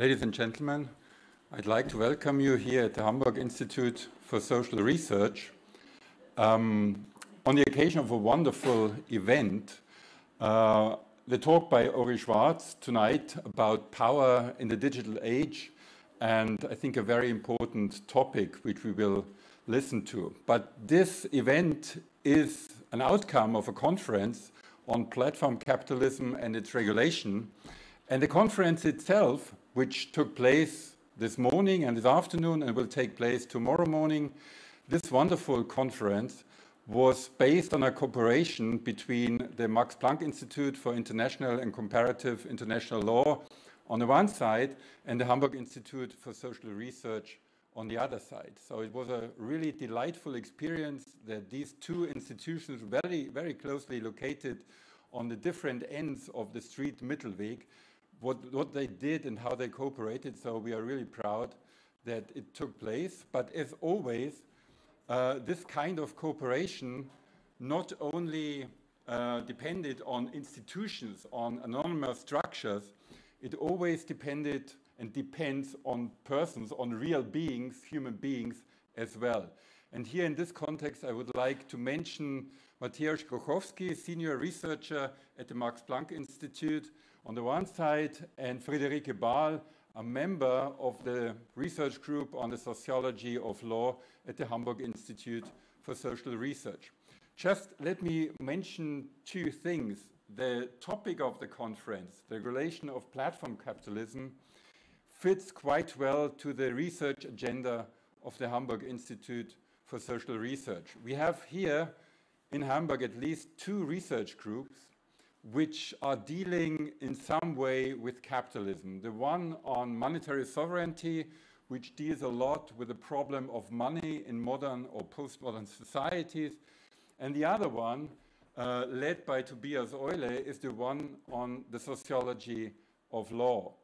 Ladies and gentlemen, I'd like to welcome you here at the Hamburg Institute for Social Research um, on the occasion of a wonderful event. Uh, the talk by Ori Schwarz tonight about power in the digital age, and I think a very important topic which we will listen to. But this event is an outcome of a conference on platform capitalism and its regulation. And the conference itself, which took place this morning and this afternoon and will take place tomorrow morning, this wonderful conference was based on a cooperation between the Max Planck Institute for International and Comparative International Law on the one side and the Hamburg Institute for Social Research on the other side. So it was a really delightful experience that these two institutions, very, very closely located on the different ends of the street Mittelweg, what, what they did and how they cooperated. So we are really proud that it took place. But as always, uh, this kind of cooperation not only uh, depended on institutions, on anonymous structures, it always depended and depends on persons, on real beings, human beings as well. And here in this context, I would like to mention Mateusz Grochowski, senior researcher at the Max Planck Institute on the one side, and Friederike Bahl, a member of the research group on the sociology of law at the Hamburg Institute for Social Research. Just let me mention two things. The topic of the conference, the relation of platform capitalism, fits quite well to the research agenda of the Hamburg Institute for Social Research. We have here in Hamburg at least two research groups which are dealing in some way with capitalism. The one on monetary sovereignty, which deals a lot with the problem of money in modern or postmodern societies. And the other one, uh, led by Tobias Eule, is the one on the sociology of law.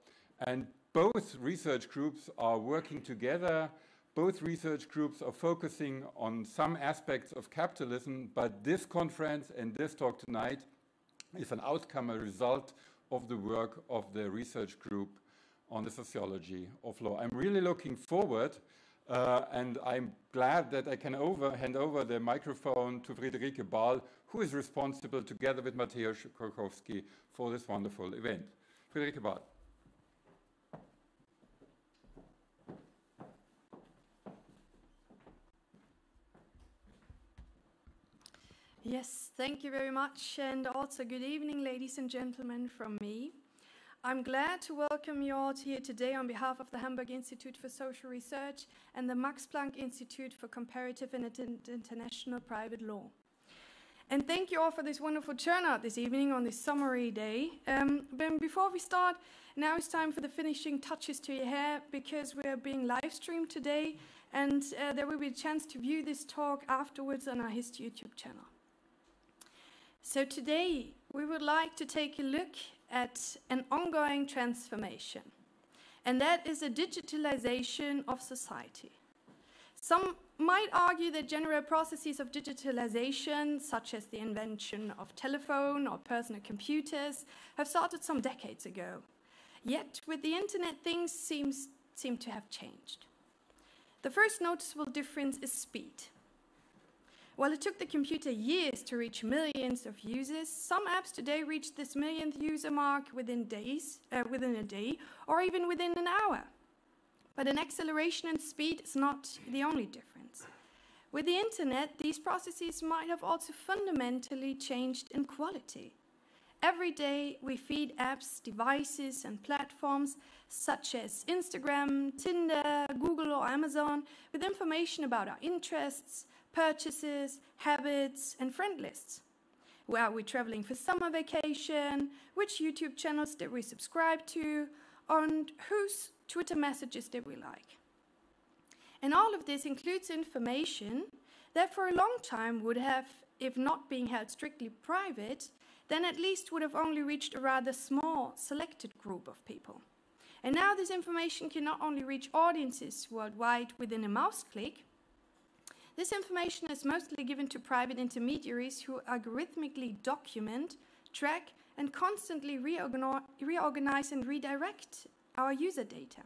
And both research groups are working together. Both research groups are focusing on some aspects of capitalism, but this conference and this talk tonight is an outcome, a result of the work of the research group on the sociology of law. I'm really looking forward uh, and I'm glad that I can over, hand over the microphone to Friederike Bahl, who is responsible together with Mateusz Grochowski for this wonderful event. Friederike Bahl. Yes, thank you very much, and also good evening, ladies and gentlemen, from me. I'm glad to welcome you all here today on behalf of the Hamburg Institute for Social Research and the Max Planck Institute for Comparative and International Private Law. And thank you all for this wonderful turnout this evening on this summery day. Um, but before we start, now it's time for the finishing touches to your hair because we are being live streamed today, and uh, there will be a chance to view this talk afterwards on our HIST YouTube channel. So today we would like to take a look at an ongoing transformation, and that is a digitalization of society. Some might argue that general processes of digitalization, such as the invention of telephone or personal computers, have started some decades ago. Yet, with the internet, things seems, seem to have changed. The first noticeable difference is speed. While it took the computer years to reach millions of users, some apps today reach this millionth user mark within days, uh, within a day, or even within an hour. But an acceleration in speed is not the only difference. With the internet, these processes might have also fundamentally changed in quality. Every day, we feed apps, devices, and platforms such as Instagram, Tinder, Google, or Amazon with information about our interests, purchases, habits, and friend lists. Where are we traveling for summer vacation? Which YouTube channels did we subscribe to? And whose Twitter messages did we like? And all of this includes information that for a long time would have, if not being held strictly private, then at least would have only reached a rather small, selected group of people. And now this information can not only reach audiences worldwide within a mouse click, this information is mostly given to private intermediaries who algorithmically document, track, and constantly reorganize and redirect our user data.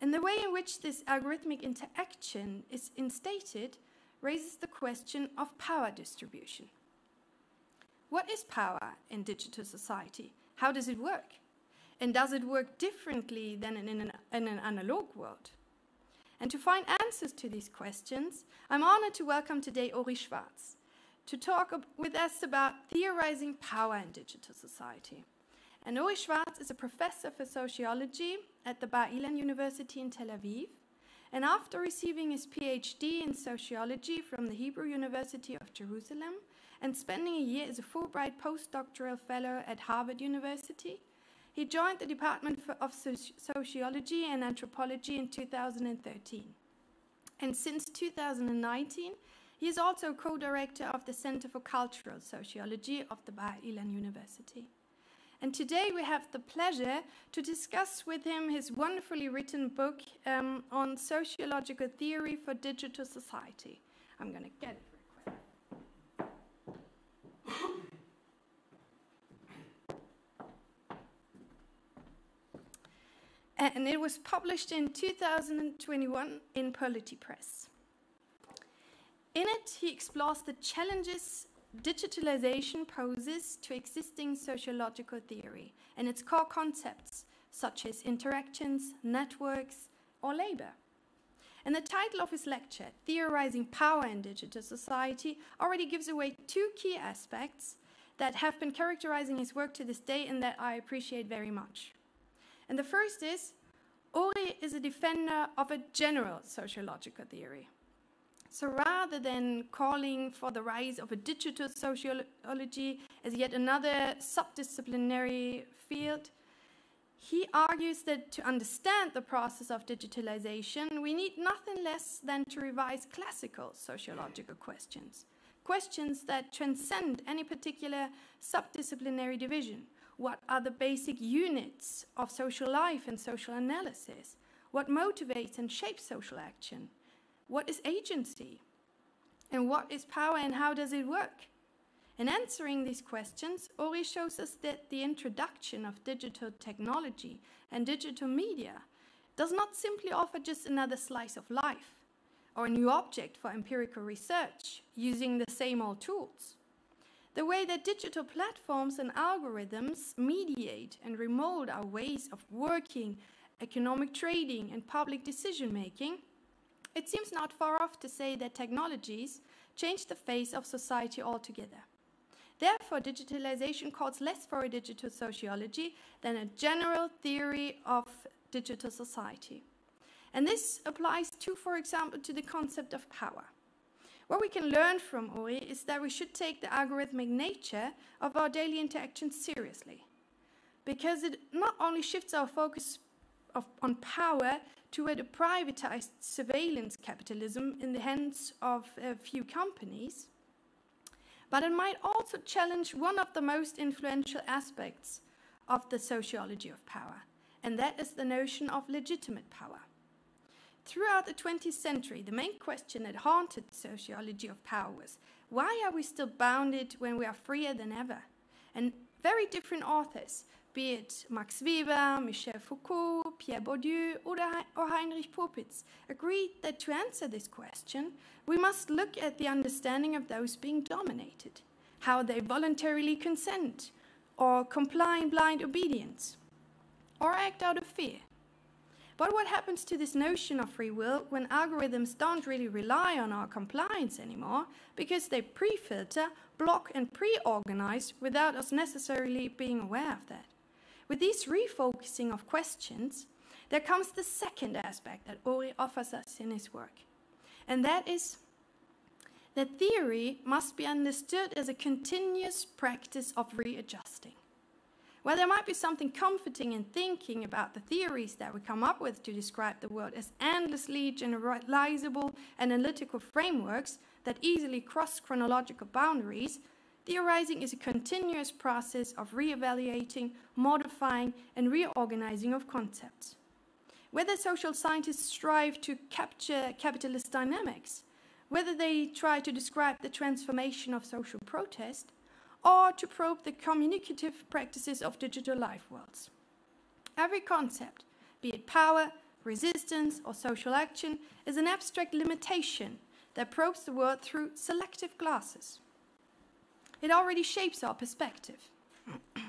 And the way in which this algorithmic interaction is instated raises the question of power distribution. What is power in digital society? How does it work? And does it work differently than in an, in an analog world? And to find answers to these questions, I'm honored to welcome today Ori Schwarz to talk with us about theorizing power in digital society. And Ori Schwarz is a professor for sociology at the Bar Ilan University in Tel Aviv. And after receiving his PhD in sociology from the Hebrew University of Jerusalem and spending a year as a Fulbright postdoctoral fellow at Harvard University, he joined the Department of Sociology and Anthropology in 2013. And since 2019, he is also co-director of the Center for Cultural Sociology of the Bar Ilan University. And today we have the pleasure to discuss with him his wonderfully written book um, on sociological theory for digital society. I'm going to get it. And it was published in 2021 in Polity Press. In it, he explores the challenges digitalization poses to existing sociological theory and its core concepts, such as interactions, networks, or labor. And the title of his lecture, Theorizing Power in Digital Society, already gives away two key aspects that have been characterizing his work to this day and that I appreciate very much. And the first is Ori is a defender of a general sociological theory. So rather than calling for the rise of a digital sociology as yet another subdisciplinary field, he argues that to understand the process of digitalization, we need nothing less than to revise classical sociological questions, questions that transcend any particular subdisciplinary division what are the basic units of social life and social analysis? What motivates and shapes social action? What is agency? And what is power and how does it work? In answering these questions, Ori shows us that the introduction of digital technology and digital media does not simply offer just another slice of life or a new object for empirical research using the same old tools. The way that digital platforms and algorithms mediate and remold our ways of working, economic trading, and public decision making, it seems not far off to say that technologies change the face of society altogether. Therefore, digitalization calls less for a digital sociology than a general theory of digital society. And this applies to, for example, to the concept of power. What we can learn from Ori is that we should take the algorithmic nature of our daily interactions seriously, because it not only shifts our focus of, on power toward a privatized surveillance capitalism in the hands of a few companies, but it might also challenge one of the most influential aspects of the sociology of power, and that is the notion of legitimate power. Throughout the 20th century, the main question that haunted sociology of power was why are we still bounded when we are freer than ever? And very different authors, be it Max Weber, Michel Foucault, Pierre Bourdieu, or Heinrich Popitz, agreed that to answer this question, we must look at the understanding of those being dominated, how they voluntarily consent, or comply in blind obedience, or act out of fear. But what happens to this notion of free will when algorithms don't really rely on our compliance anymore because they pre filter, block, and pre organize without us necessarily being aware of that? With this refocusing of questions, there comes the second aspect that Ori offers us in his work, and that is that theory must be understood as a continuous practice of readjusting. While there might be something comforting in thinking about the theories that we come up with to describe the world as endlessly generalizable analytical frameworks that easily cross chronological boundaries, theorizing is a continuous process of re-evaluating, modifying, and reorganizing of concepts. Whether social scientists strive to capture capitalist dynamics, whether they try to describe the transformation of social protest, or to probe the communicative practices of digital life worlds. Every concept, be it power, resistance, or social action, is an abstract limitation that probes the world through selective glasses. It already shapes our perspective.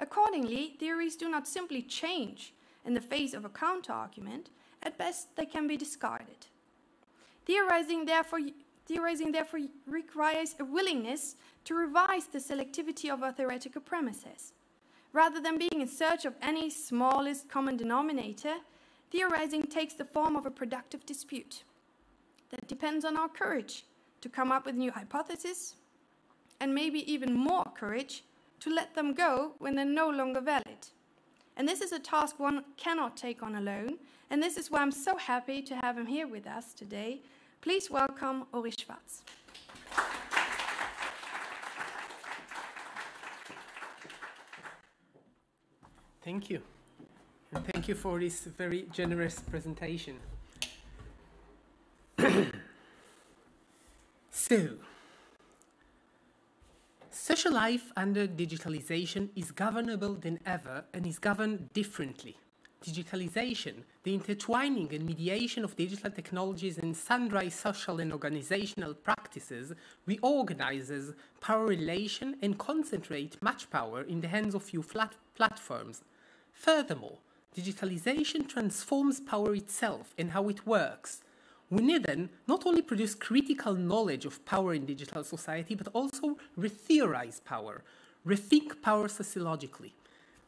Accordingly, theories do not simply change in the face of a counter-argument, at best they can be discarded. Theorizing therefore, theorizing therefore requires a willingness to revise the selectivity of our theoretical premises. Rather than being in search of any smallest common denominator, theorizing takes the form of a productive dispute that depends on our courage to come up with new hypotheses, and maybe even more courage to let them go when they're no longer valid. And this is a task one cannot take on alone, and this is why I'm so happy to have him here with us today. Please welcome Uri Schwarz. Thank you. And thank you for this very generous presentation. so, social life under digitalization is governable than ever and is governed differently. Digitalization, the intertwining and mediation of digital technologies and sundry social and organizational practices reorganizes power relation and concentrate much power in the hands of few platforms. Furthermore, digitalization transforms power itself and how it works. We need then not only produce critical knowledge of power in digital society, but also retheorize power, rethink power sociologically.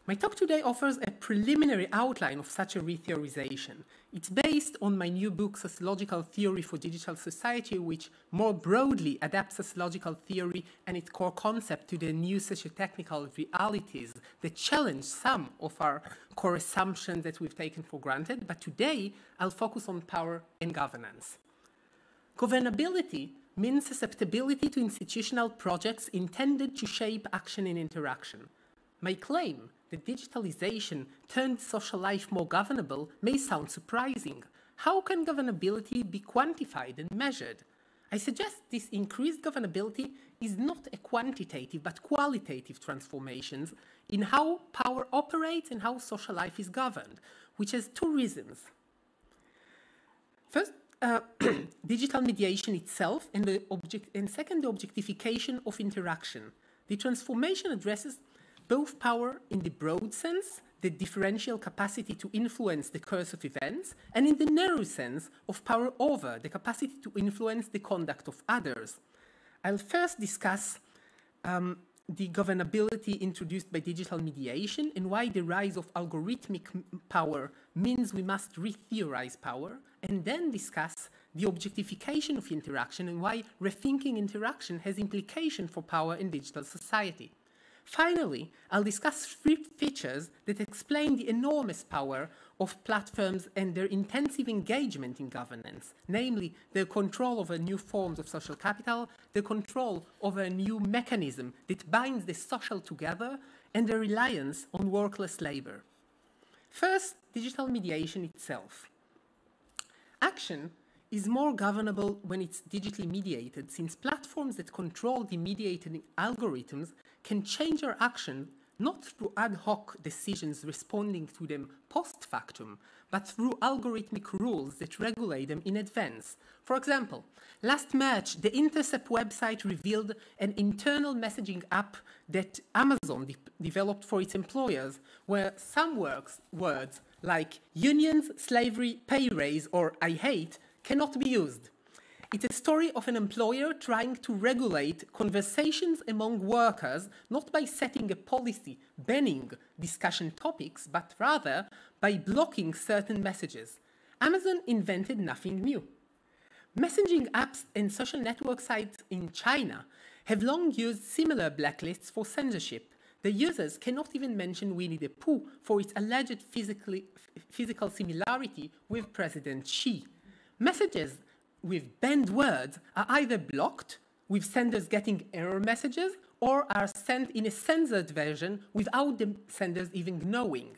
My talk today offers a preliminary outline of such a retheorization. It's based on my new book, Sociological Theory for Digital Society, which more broadly adapts sociological theory and its core concept to the new socio-technical realities that challenge some of our core assumptions that we've taken for granted. But today, I'll focus on power and governance. Governability means susceptibility to institutional projects intended to shape action and interaction. My claim that digitalization turned social life more governable may sound surprising. How can governability be quantified and measured? I suggest this increased governability is not a quantitative but qualitative transformations in how power operates and how social life is governed, which has two reasons. First, uh, digital mediation itself, and, the object, and second, the objectification of interaction. The transformation addresses both power in the broad sense, the differential capacity to influence the course of events, and in the narrow sense of power over, the capacity to influence the conduct of others. I'll first discuss um, the governability introduced by digital mediation and why the rise of algorithmic power means we must re-theorize power, and then discuss the objectification of interaction and why rethinking interaction has implication for power in digital society. Finally, I'll discuss three features that explain the enormous power of platforms and their intensive engagement in governance, namely their control over new forms of social capital, the control over a new mechanism that binds the social together, and the reliance on workless labor. First, digital mediation itself. Action is more governable when it's digitally mediated, since platforms that control the mediated algorithms can change our action not through ad hoc decisions responding to them post factum, but through algorithmic rules that regulate them in advance. For example, last March, the Intercept website revealed an internal messaging app that Amazon de developed for its employers, where some works, words like unions, slavery, pay raise, or I hate cannot be used. It's a story of an employer trying to regulate conversations among workers not by setting a policy banning discussion topics, but rather by blocking certain messages. Amazon invented nothing new. Messaging apps and social network sites in China have long used similar blacklists for censorship. The users cannot even mention Winnie the Pooh for its alleged physical similarity with President Xi. Messages with banned words are either blocked, with senders getting error messages, or are sent in a censored version without the senders even knowing.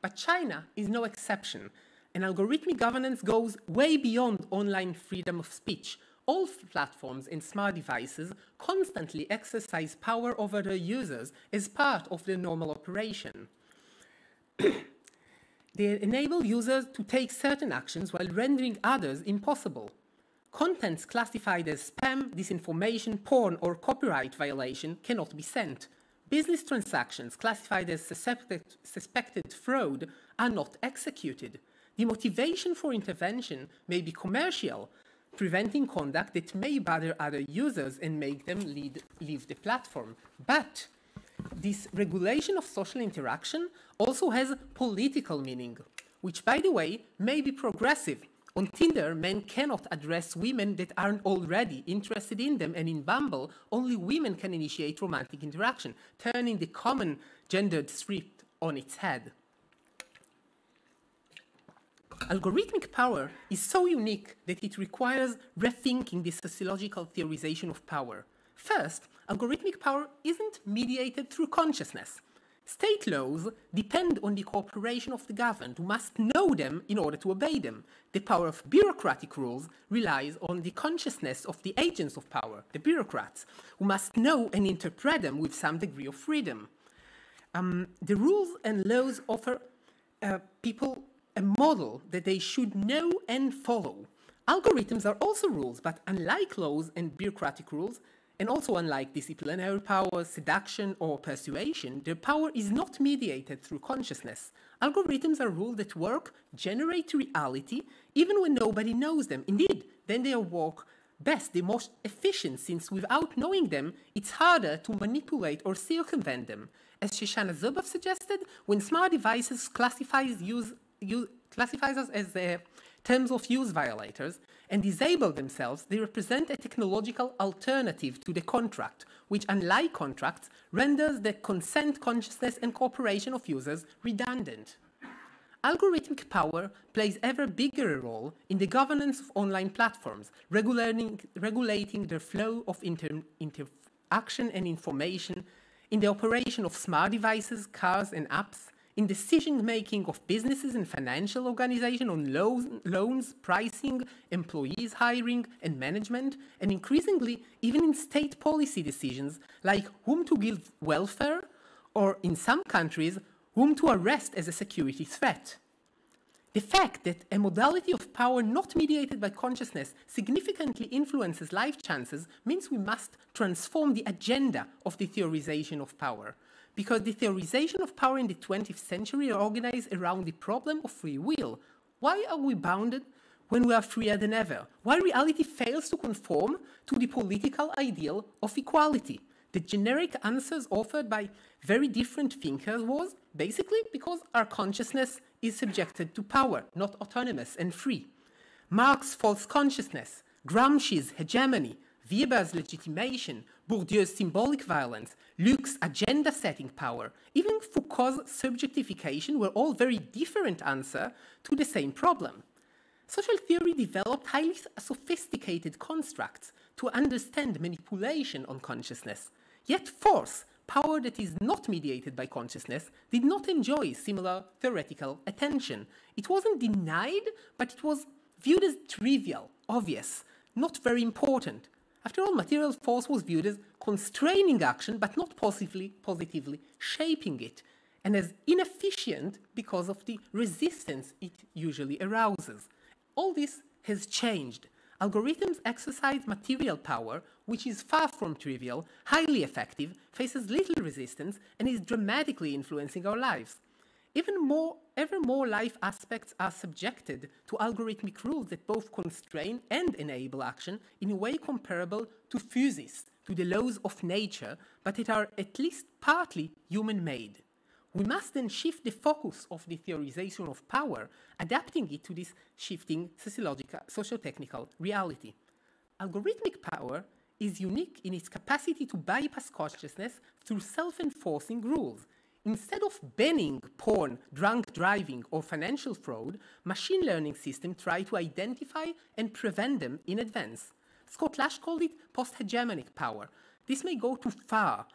But China is no exception, and algorithmic governance goes way beyond online freedom of speech. All platforms and smart devices constantly exercise power over their users as part of their normal operation. they enable users to take certain actions while rendering others impossible. Contents classified as spam, disinformation, porn, or copyright violation cannot be sent. Business transactions classified as suspected, suspected fraud are not executed. The motivation for intervention may be commercial, preventing conduct that may bother other users and make them lead, leave the platform. But this regulation of social interaction also has political meaning, which, by the way, may be progressive. On Tinder, men cannot address women that aren't already interested in them, and in Bumble, only women can initiate romantic interaction, turning the common gendered script on its head. Algorithmic power is so unique that it requires rethinking the sociological theorization of power. First, algorithmic power isn't mediated through consciousness. State laws depend on the cooperation of the governed, who must know them in order to obey them. The power of bureaucratic rules relies on the consciousness of the agents of power, the bureaucrats, who must know and interpret them with some degree of freedom. Um, the rules and laws offer uh, people a model that they should know and follow. Algorithms are also rules, but unlike laws and bureaucratic rules, and also unlike disciplinary power, seduction, or persuasion, their power is not mediated through consciousness. Algorithms are rules that work, generate reality, even when nobody knows them. Indeed, then they work best, the most efficient, since without knowing them, it's harder to manipulate or circumvent them. As Shoshana Zuboff suggested, when smart devices classifies use use, classifies us as uh, terms of use violators and disable themselves, they represent a technological alternative to the contract, which, unlike contracts, renders the consent, consciousness, and cooperation of users redundant. Algorithmic power plays ever bigger role in the governance of online platforms, regulating, regulating the flow of inter, interaction and information, in the operation of smart devices, cars, and apps, in decision making of businesses and financial organizations on loans, loans, pricing, employees hiring, and management, and increasingly even in state policy decisions like whom to give welfare, or in some countries, whom to arrest as a security threat. The fact that a modality of power not mediated by consciousness significantly influences life chances means we must transform the agenda of the theorization of power because the theorization of power in the 20th century organized around the problem of free will. Why are we bounded when we are freer than ever? Why reality fails to conform to the political ideal of equality? The generic answers offered by very different thinkers was basically because our consciousness is subjected to power, not autonomous and free. Marx's false consciousness, Gramsci's hegemony, Weber's legitimation, Bourdieu's symbolic violence, Lukes' agenda setting power, even Foucault's subjectification were all very different answers to the same problem. Social theory developed highly sophisticated constructs to understand manipulation on consciousness. Yet force, power that is not mediated by consciousness, did not enjoy similar theoretical attention. It wasn't denied, but it was viewed as trivial, obvious, not very important. After all, material force was viewed as constraining action but not positively, positively shaping it, and as inefficient because of the resistance it usually arouses. All this has changed. Algorithms exercise material power, which is far from trivial, highly effective, faces little resistance, and is dramatically influencing our lives. Even more, ever more life aspects are subjected to algorithmic rules that both constrain and enable action in a way comparable to physics, to the laws of nature, but that are at least partly human made. We must then shift the focus of the theorization of power, adapting it to this shifting sociological, socio-technical reality. Algorithmic power is unique in its capacity to bypass consciousness through self-enforcing rules Instead of banning porn, drunk driving, or financial fraud, machine learning systems try to identify and prevent them in advance. Scott Lash called it post hegemonic power. This may go too far.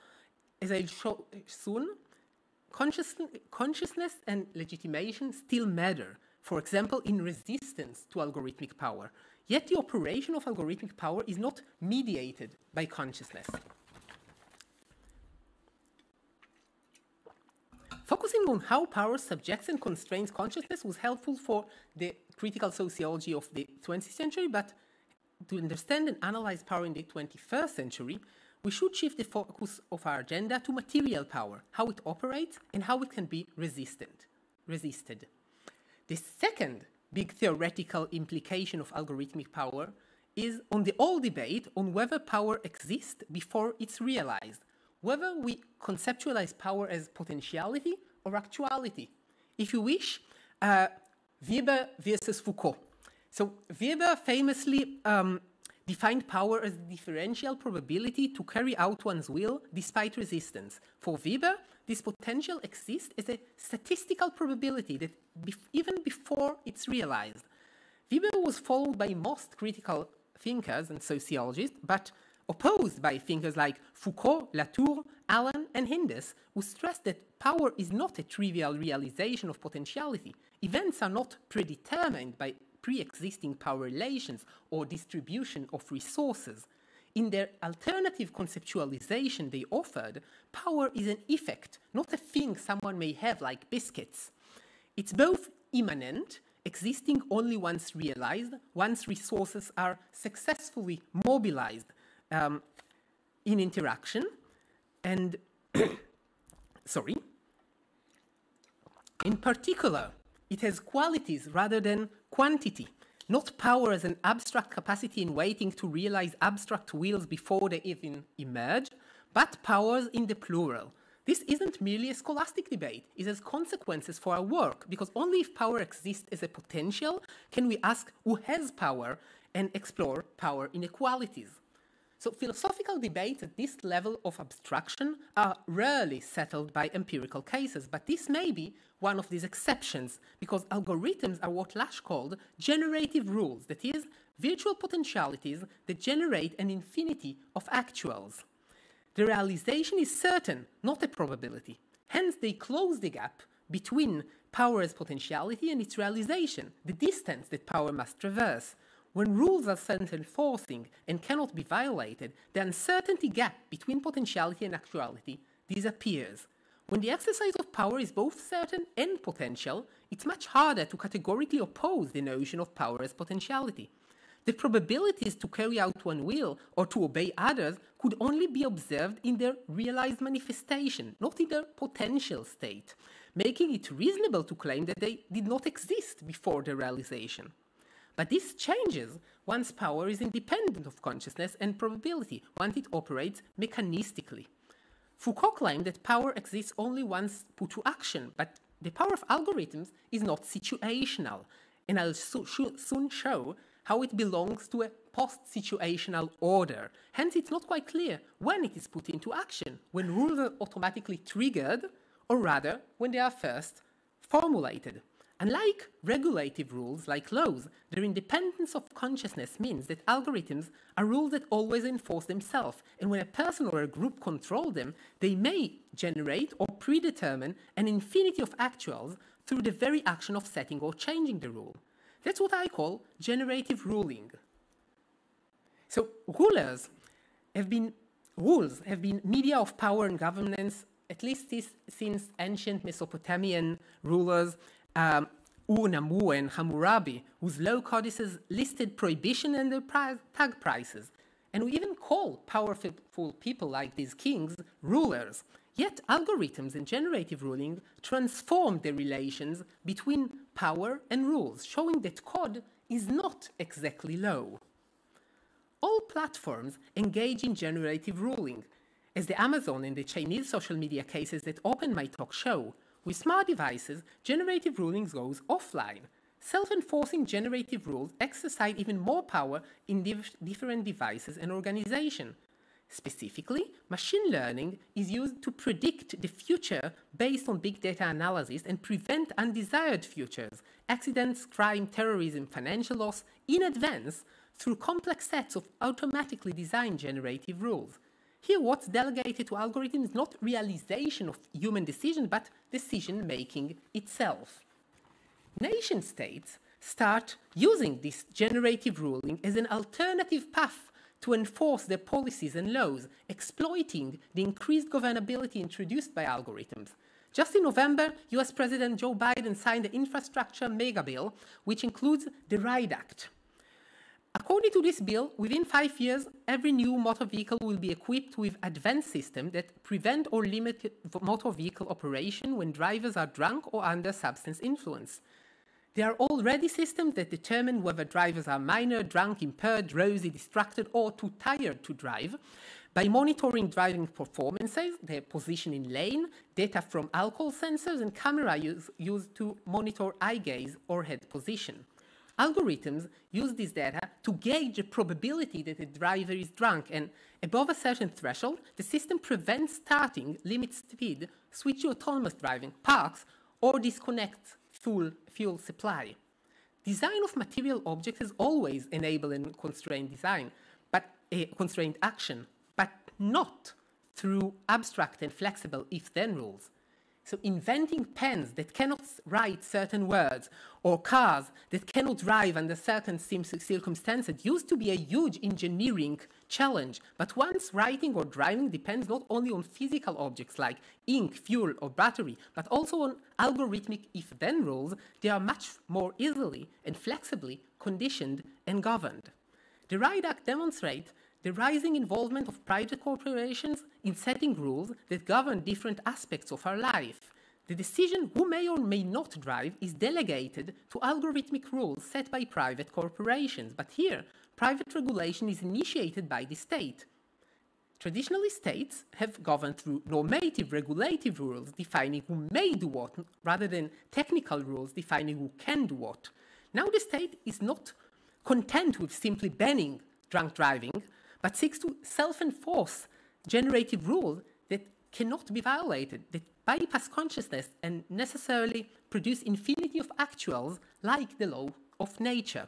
As I'll show uh, soon, consciousness and legitimation still matter, for example, in resistance to algorithmic power. Yet the operation of algorithmic power is not mediated by consciousness. Focusing on how power subjects and constrains consciousness was helpful for the critical sociology of the 20th century, but to understand and analyze power in the 21st century, we should shift the focus of our agenda to material power, how it operates, and how it can be resistant, resisted. The second big theoretical implication of algorithmic power is on the old debate on whether power exists before it's realized, whether we conceptualize power as potentiality or actuality. If you wish, uh, Weber versus Foucault. So Weber famously um, defined power as the differential probability to carry out one's will despite resistance. For Weber, this potential exists as a statistical probability that bef- even before it's realized. Weber was followed by most critical thinkers and sociologists, but opposed by thinkers like Foucault, Latour, Allen, and Hindess, who stressed that power is not a trivial realization of potentiality. Events are not predetermined by pre existing power relations or distribution of resources. In their alternative conceptualization they offered, power is an effect, not a thing someone may have like biscuits. It's both immanent, existing only once realized, once resources are successfully mobilized um, in interaction, and sorry, in particular, it has qualities rather than quantity, not power as an abstract capacity in waiting to realize abstract wills before they even emerge, but powers in the plural. This isn't merely a scholastic debate, it has consequences for our work, because only if power exists as a potential can we ask who has power and explore power inequalities. So philosophical debates at this level of abstraction are rarely settled by empirical cases, but this may be one of these exceptions, because algorithms are what Lash called generative rules, that is, virtual potentialities that generate an infinity of actuals. The realization is certain, not a probability. Hence, they close the gap between power as potentiality and its realization, the distance that power must traverse. When rules are self-enforcing and cannot be violated, the uncertainty gap between potentiality and actuality disappears. When the exercise of power is both certain and potential, it's much harder to categorically oppose the notion of power as potentiality. The probabilities to carry out one will or to obey others could only be observed in their realized manifestation, not in their potential state, making it reasonable to claim that they did not exist before their realization. But this changes once power is independent of consciousness and probability, once it operates mechanistically. Foucault claimed that power exists only once put to action, but the power of algorithms is not situational, and I'll so soon show how it belongs to a post-situational order. Hence, it's not quite clear when it is put into action, when rules are automatically triggered, or rather, when they are first formulated. Unlike regulative rules like laws, their independence of consciousness means that algorithms are rules that always enforce themselves, and when a person or a group control them, they may generate or predetermine an infinity of actuals through the very action of setting or changing the rule. That's what I call generative ruling. So rulers have been rules have been media of power and governance at least since ancient Mesopotamian rulers um, and Hammurabi, whose law codices listed prohibition and their tag prices. And we even call powerful people like these kings rulers. Yet algorithms and generative ruling transform the relations between power and rules, showing that code is not exactly law. All platforms engage in generative ruling, as the Amazon and the Chinese social media cases that open my talk show, with smart devices, generative ruling goes offline. Self-enforcing generative rules exercise even more power in dif different devices and organizations. Specifically, machine learning is used to predict the future based on big data analysis and prevent undesired futures, accidents, crime, terrorism, financial loss, in advance through complex sets of automatically designed generative rules. Here, what's delegated to algorithms is not realization of human decision, but decision making itself. Nation states start using this generative ruling as an alternative path to enforce their policies and laws, exploiting the increased governability introduced by algorithms. Just in November, US President Joe Biden signed the infrastructure mega bill, which includes the RIDE Act. According to this bill, within five years, every new motor vehicle will be equipped with advanced systems that prevent or limit motor vehicle operation when drivers are drunk or under substance influence. There are already systems that determine whether drivers are minor, drunk, impaired, drowsy, distracted, or too tired to drive by monitoring driving performances, their position in lane, data from alcohol sensors, and camera use, used to monitor eye gaze or head position. Algorithms use this data to gauge the probability that a driver is drunk, and above a certain threshold, the system prevents starting, limits speed, switch to autonomous driving, parks, or disconnects full fuel supply. Design of material objects has always enabled and constrained design, but a constrained action, but not through abstract and flexible if-then rules. So inventing pens that cannot write certain words or cars that cannot drive under certain circumstances used to be a huge engineering challenge. But once writing or driving depends not only on physical objects like ink, fuel, or battery, but also on algorithmic if-then rules, they are much more easily and flexibly conditioned and governed. The RIDE Act demonstrates the rising involvement of private corporations in setting rules that govern different aspects of our life. The decision who may or may not drive is delegated to algorithmic rules set by private corporations, but here, private regulation is initiated by the state. Traditionally, states have governed through normative regulative rules defining who may do what, rather than technical rules defining who can do what. Now, the state is not content with simply banning drunk driving, but seeks to self enforce generative rules that cannot be violated, that bypass consciousness and necessarily produce infinity of actuals like the law of nature.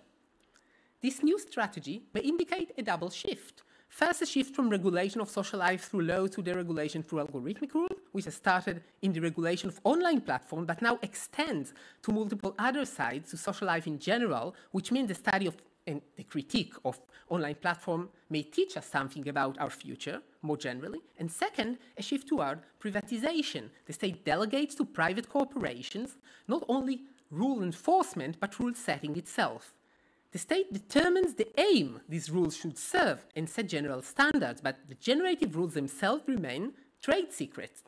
This new strategy may indicate a double shift. First, a shift from regulation of social life through law to deregulation through algorithmic rule, which has started in the regulation of online platforms, but now extends to multiple other sides to social life in general, which means the study of and the critique of online platform may teach us something about our future more generally. And second, a shift toward privatization. The state delegates to private corporations not only rule enforcement, but rule setting itself. The state determines the aim these rules should serve and set general standards, but the generative rules themselves remain trade secrets.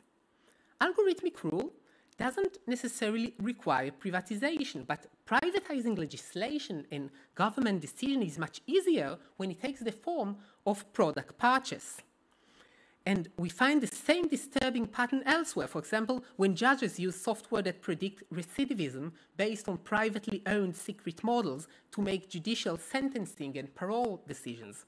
Algorithmic rule doesn't necessarily require privatization, but privatizing legislation and government decision is much easier when it takes the form of product purchase. And we find the same disturbing pattern elsewhere. For example, when judges use software that predict recidivism based on privately owned secret models to make judicial sentencing and parole decisions.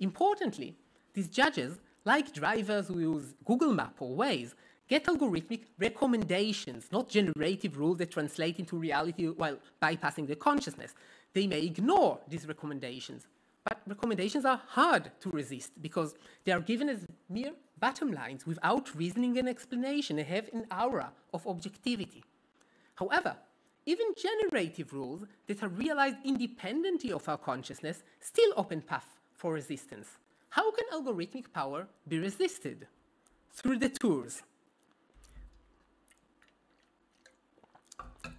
Importantly, these judges, like drivers who use Google Map or Waze, get algorithmic recommendations, not generative rules that translate into reality while bypassing the consciousness. They may ignore these recommendations, but recommendations are hard to resist because they are given as mere bottom lines without reasoning and explanation and have an aura of objectivity. However, even generative rules that are realized independently of our consciousness still open path for resistance. How can algorithmic power be resisted? Through detours.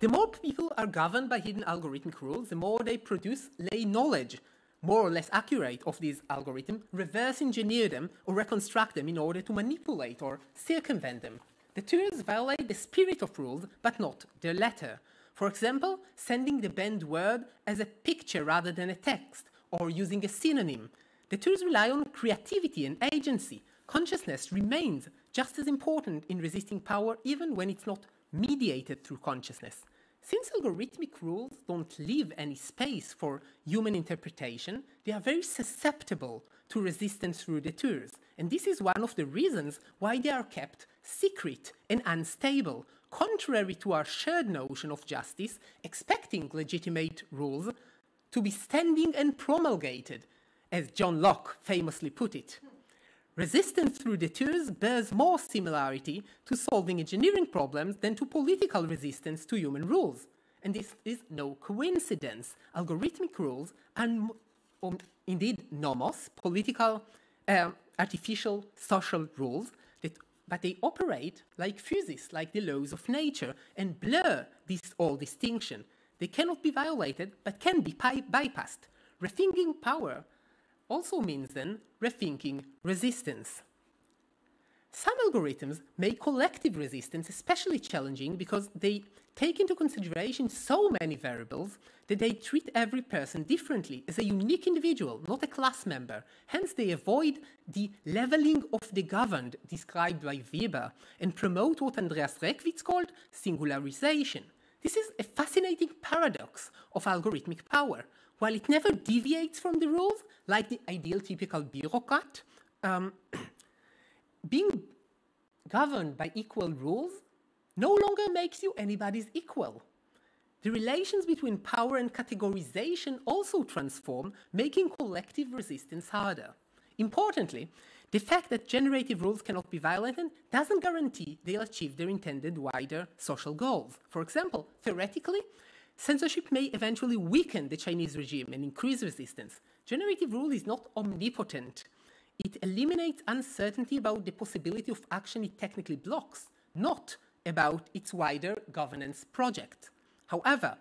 The more people are governed by hidden algorithmic rules, the more they produce lay knowledge, more or less accurate, of these algorithms, reverse engineer them, or reconstruct them in order to manipulate or circumvent them. The tools violate the spirit of rules, but not their letter. For example, sending the banned word as a picture rather than a text, or using a synonym. The tools rely on creativity and agency. Consciousness remains just as important in resisting power, even when it's not mediated through consciousness. Since algorithmic rules don't leave any space for human interpretation, they are very susceptible to resistance through detours. And this is one of the reasons why they are kept secret and unstable, contrary to our shared notion of justice, expecting legitimate rules to be standing and promulgated, as John Locke famously put it. Resistance through detours bears more similarity to solving engineering problems than to political resistance to human rules. And this is no coincidence. Algorithmic rules and um, indeed nomos, political, uh, artificial social rules that but they operate like physics, like the laws of nature, and blur this all distinction. They cannot be violated, but can be bypassed. Rethinking power also means then rethinking resistance. Some algorithms make collective resistance especially challenging because they take into consideration so many variables that they treat every person differently as a unique individual, not a class member. Hence, they avoid the leveling of the governed described by Weber and promote what Andreas Reckwitz called singularization. This is a fascinating paradox of algorithmic power. While it never deviates from the rules, like the ideal typical bureaucrat, um, being governed by equal rules no longer makes you anybody's equal. The relations between power and categorization also transform, making collective resistance harder. Importantly, the fact that generative rules cannot be violated doesn't guarantee they'll achieve their intended wider social goals. For example, theoretically, censorship may eventually weaken the Chinese regime and increase resistance. Generative rule is not omnipotent. It eliminates uncertainty about the possibility of action it technically blocks, not about its wider governance project. However,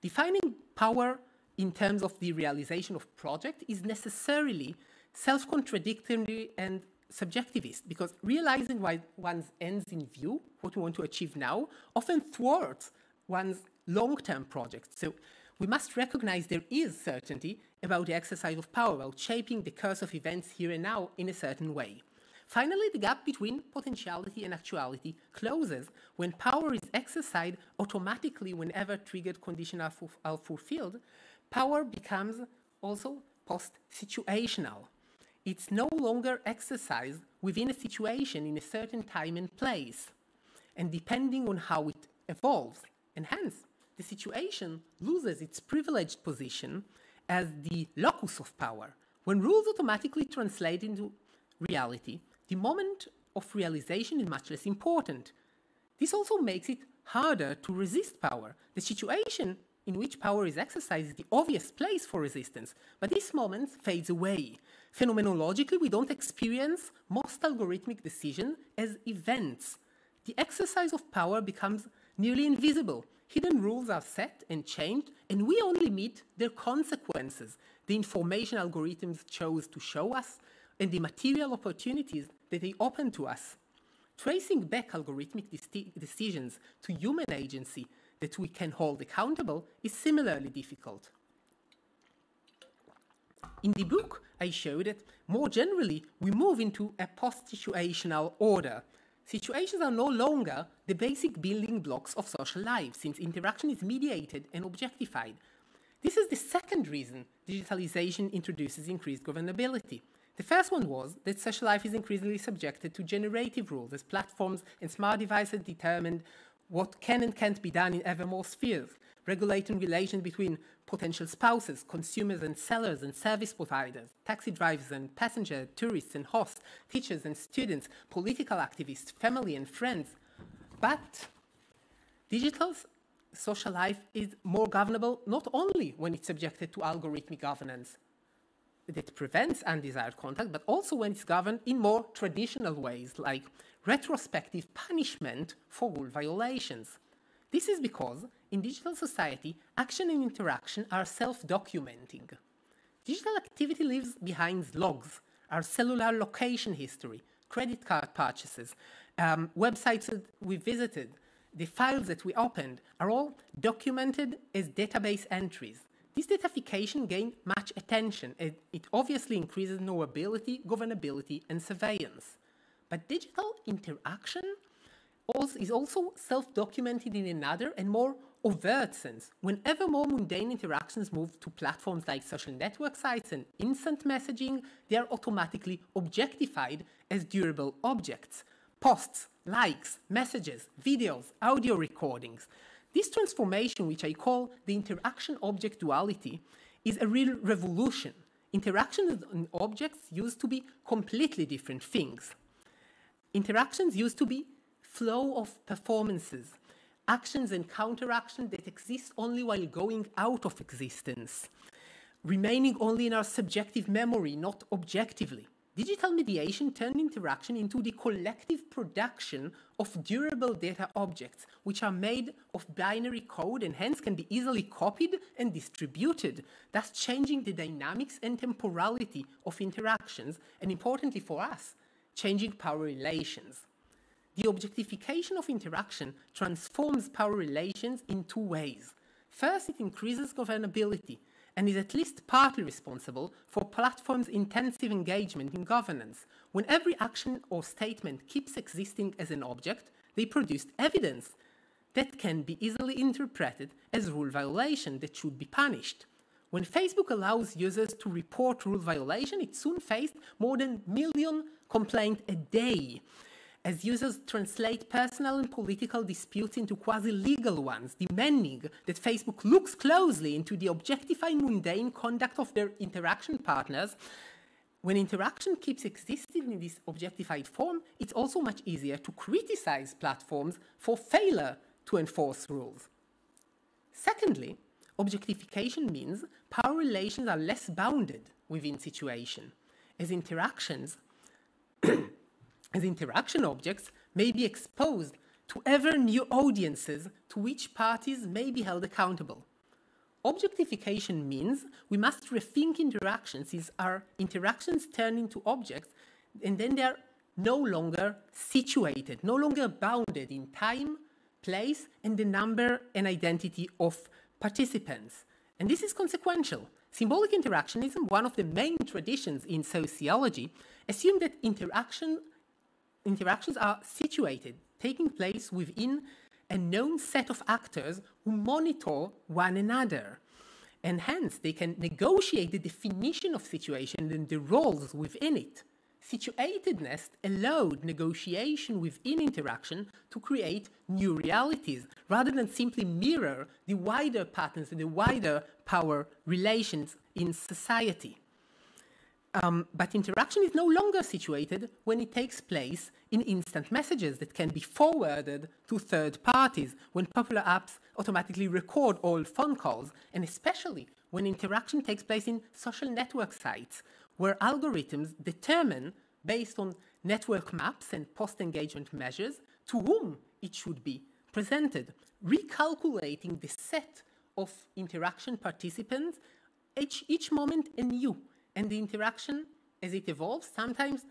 defining power in terms of the realization of project is necessarily self-contradictory and subjectivist because realizing one's ends in view, what we want to achieve now, often thwarts one's long-term projects. So we must recognize there is certainty about the exercise of power, about shaping the course of events here and now in a certain way. Finally, the gap between potentiality and actuality closes when power is exercised automatically whenever triggered conditions are, are fulfilled. Power becomes also post-situational. It's no longer exercised within a situation in a certain time and place, and depending on how it evolves, and hence the situation loses its privileged position as the locus of power. When rules automatically translate into reality, the moment of realization is much less important. This also makes it harder to resist power. The situation in which power is exercised is the obvious place for resistance, but this moment fades away. Phenomenologically, we don't experience most algorithmic decisions as events. The exercise of power becomes nearly invisible. Hidden rules are set and changed, and we only meet their consequences, the information algorithms chose to show us, and the material opportunities that they open to us. Tracing back algorithmic decisions to human agency that we can hold accountable is similarly difficult. In the book, I show that more generally, we move into a post situational order Situations are no longer the basic building blocks of social life, since interaction is mediated and objectified. This is the second reason digitalization introduces increased governability. The first one was that social life is increasingly subjected to generative rules as platforms and smart devices determine what can and can't be done in ever more spheres, regulating relations between potential spouses, consumers and sellers and service providers, taxi drivers and passengers, tourists and hosts, teachers and students, political activists, family and friends. But digital social life is more governable not only when it's subjected to algorithmic governance that prevents undesired contact, but also when it's governed in more traditional ways, like retrospective punishment for rule violations. This is because in digital society, action and interaction are self-documenting. Digital activity lives behind logs, our cellular location history, credit card purchases, um, websites that we visited, the files that we opened are all documented as database entries. This datafication gained much attention. It, it obviously increases knowability, governability, and surveillance. But digital interaction is also self-documented in another and more overt sense. Whenever more mundane interactions move to platforms like social network sites and instant messaging, they are automatically objectified as durable objects. Posts, likes, messages, videos, audio recordings. This transformation, which I call the interaction object duality, is a real revolution. Interactions and objects used to be completely different things. Interactions used to be flow of performances, actions and counteractions that exist only while going out of existence, remaining only in our subjective memory, not objectively. digital mediation turned interaction into the collective production of durable data objects, which are made of binary code and hence can be easily copied and distributed, thus changing the dynamics and temporality of interactions, and importantly for us, changing power relations. The objectification of interaction transforms power relations in two ways. First, it increases governability and is at least partly responsible for platforms' intensive engagement in governance. When every action or statement keeps existing as an object, they produce evidence that can be easily interpreted as rule violation that should be punished. When Facebook allows users to report rule violation, it soon faced more than a million complaints a day as users translate personal and political disputes into quasi-legal ones, demanding that Facebook looks closely into the objectifying mundane conduct of their interaction partners, when interaction keeps existing in this objectified form, it's also much easier to criticize platforms for failure to enforce rules. Secondly, objectification means power relations are less bounded within situation, as interactions as interaction objects may be exposed to ever new audiences to which parties may be held accountable. Objectification means we must rethink interactions since our interactions turn into objects and then they are no longer situated, no longer bounded in time, place, and the number and identity of participants. And this is consequential. Symbolic interactionism, one of the main traditions in sociology, assumed that interaction interactions are situated, taking place within a known set of actors who monitor one another. And hence, they can negotiate the definition of situation and the roles within it. Situatedness allowed negotiation within interaction to create new realities rather than simply mirror the wider patterns and the wider power relations in society. Um, but interaction is no longer situated when it takes place in instant messages that can be forwarded to third parties, when popular apps automatically record all phone calls, and especially when interaction takes place in social network sites, where algorithms determine, based on network maps and post engagement measures, to whom it should be presented, recalculating the set of interaction participants each, each moment anew and the interaction as it evolves sometimes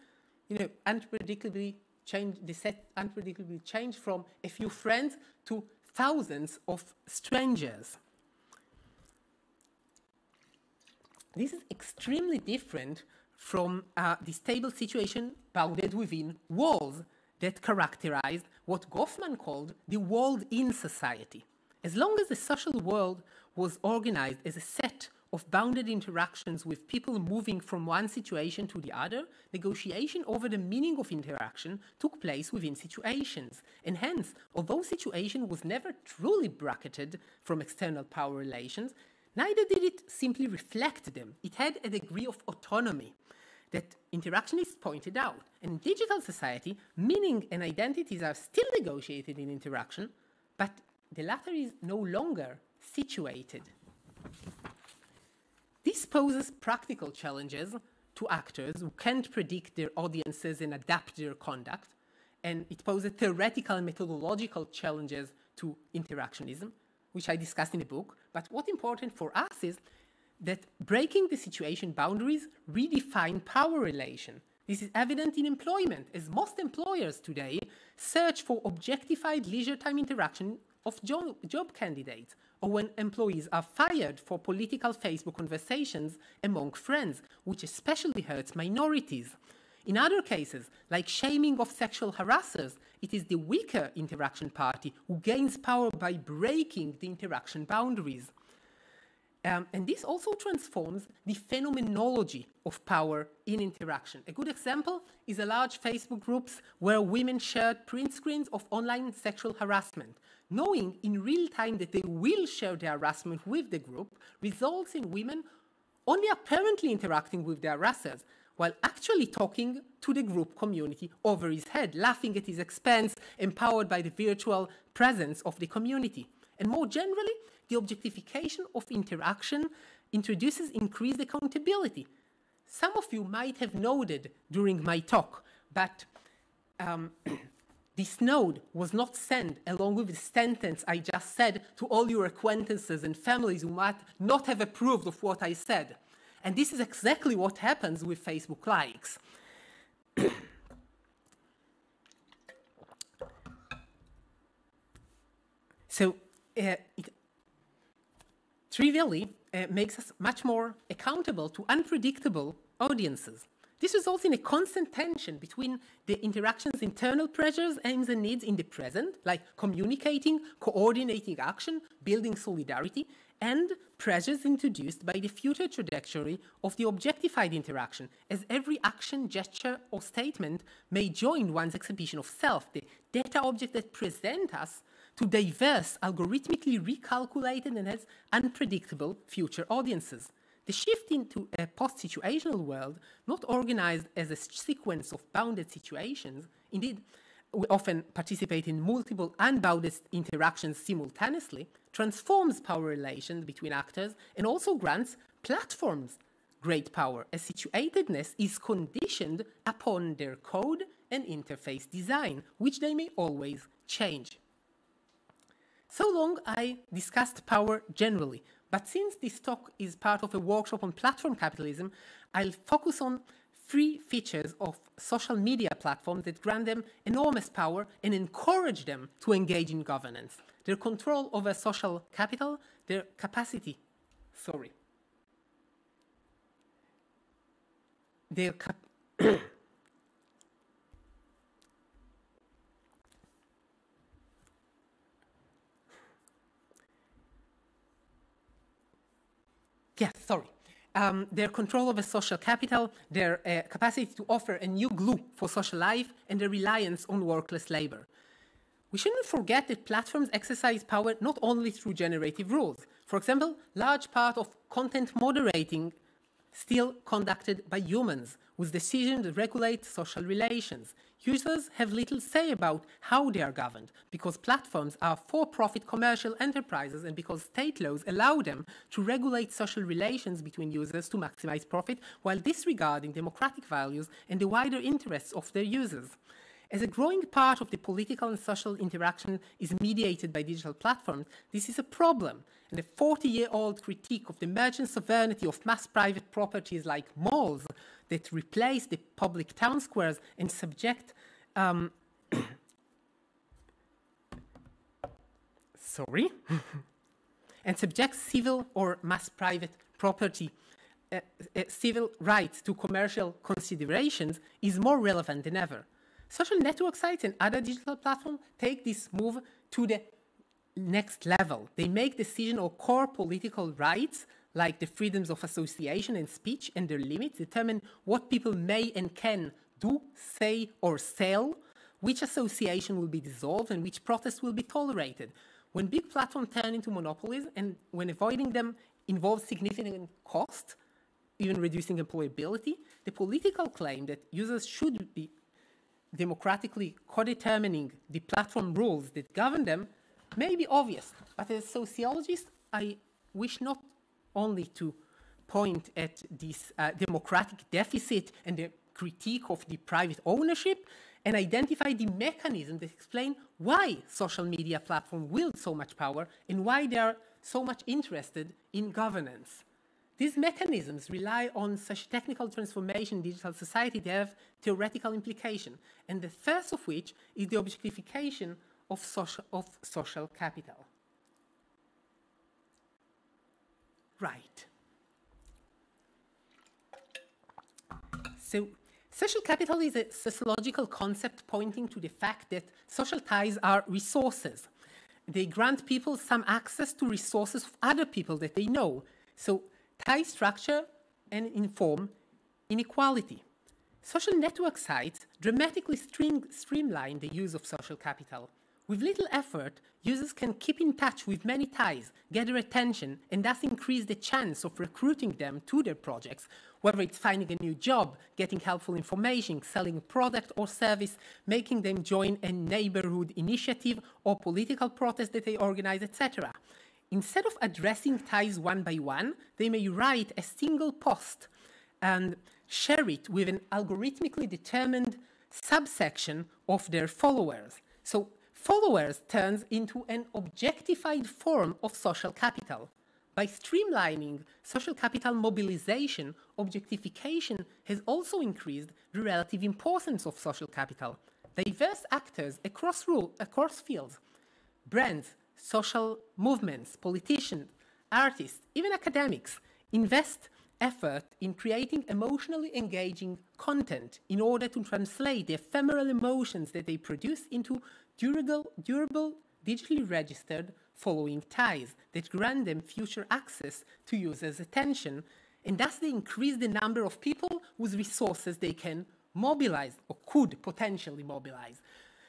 you know unpredictably change the set unpredictably change from a few friends to thousands of strangers this is extremely different from uh, the stable situation bounded within walls that characterized what Goffman called the world in society. As long as the social world was organized as a set of bounded interactions with people moving from one situation to the other, negotiation over the meaning of interaction took place within situations. And hence, although situation was never truly bracketed from external power relations, neither did it simply reflect them. It had a degree of autonomy that interactionists pointed out. In digital society, meaning and identities are still negotiated in interaction, but the latter is no longer situated. This poses practical challenges to actors who can't predict their audiences and adapt their conduct, and it poses theoretical and methodological challenges to interactionism, which I discussed in the book. But what's important for us is that breaking the situation boundaries redefine power relation. This is evident in employment, as most employers today search for objectified leisure time interaction of job, job candidates, or when employees are fired for political Facebook conversations among friends, which especially hurts minorities. In other cases, like shaming of sexual harassers, it is the weaker interaction party who gains power by breaking the interaction boundaries. Um, and this also transforms the phenomenology of power in interaction. A good example is a large Facebook groups where women shared print screens of online sexual harassment. Knowing in real time that they will share their harassment with the group results in women only apparently interacting with their harassers, while actually talking to the group community over his head, laughing at his expense, empowered by the virtual presence of the community. And more generally, the objectification of interaction introduces increased accountability. some of you might have noted during my talk, but um, this node was not sent along with the sentence I just said to all your acquaintances and families who might not have approved of what I said. And this is exactly what happens with Facebook likes. so uh, it trivially uh, makes us much more accountable to unpredictable audiences. This results in a constant tension between the interaction's internal pressures, aims, and needs in the present, like communicating, coordinating action, building solidarity, and pressures introduced by the future trajectory of the objectified interaction, as every action, gesture, or statement may join one's exhibition of self, the data object that present us to diverse, algorithmically recalculated, and hence unpredictable future audiences. The shift into a post situational world, not organized as a sequence of bounded situations, indeed, we often participate in multiple unbounded interactions simultaneously, transforms power relations between actors and also grants platforms great power, as situatedness is conditioned upon their code and interface design, which they may always change. So long I discussed power generally, but since this talk is part of a workshop on platform capitalism, I'll focus on three features of social media platforms that grant them enormous power and encourage them to engage in governance. Their control over social capital, their capacity, sorry, their sorry. Um, their control over social capital, their uh, capacity to offer a new glue for social life, and their reliance on workless labor. We shouldn't forget that platforms exercise power not only through generative rules. For example, large part of content moderating still conducted by humans with decisions regulate social relations. Users have little say about how they are governed because platforms are for-profit commercial enterprises and because state laws allow them to regulate social relations between users to maximize profit while disregarding democratic values and the wider interests of their users. As a growing part of the political and social interaction is mediated by digital platforms, this is a problem. And the 40 year old critique of the emergent sovereignty of mass private properties like malls that replace the public town squares and subject. Um, sorry? and subject civil or mass private property uh, uh, civil rights to commercial considerations is more relevant than ever. Social network sites and other digital platforms take this move to the next level. They make decision on core political rights like the freedoms of association and speech and their limits, determine what people may and can do, say, or sell, which association will be dissolved, and which protests will be tolerated. When big platforms turn into monopolies and when avoiding them involves significant cost, even reducing employability, the political claim that users should be democratically co-determining the platform rules that govern them may be obvious, but as a sociologist, I wish not only to point at this uh, democratic deficit and the critique of the private ownership and identify the mechanisms that explain why social media platforms wield so much power and why they are so much interested in governance. These mechanisms rely on such technical transformation in digital society they have theoretical implication, and the first of which is the objectification of social, of social capital. Right. So, social capital is a sociological concept pointing to the fact that social ties are resources. They grant people some access to resources of other people that they know. So, tie structure and inform inequality. Social network sites dramatically stream, streamline the use of social capital. With little effort, users can keep in touch with many ties, gather attention, and thus increase the chance of recruiting them to their projects, whether it's finding a new job, getting helpful information, selling a product or service, making them join a neighborhood initiative or political protest that they organize, etc. Instead of addressing ties one by one, they may write a single post and share it with an algorithmically determined subsection of their followers. So followers turns into an objectified form of social capital. By streamlining social capital mobilization, objectification has also increased the relative importance of social capital. Diverse actors across, rule, across fields, brands, social movements, politicians, artists, even academics, invest effort in creating emotionally engaging content in order to translate the ephemeral emotions that they produce into durable, durable digitally registered following ties that grant them future access to users' attention, and thus they increase the number of people whose resources they can mobilize or could potentially mobilize.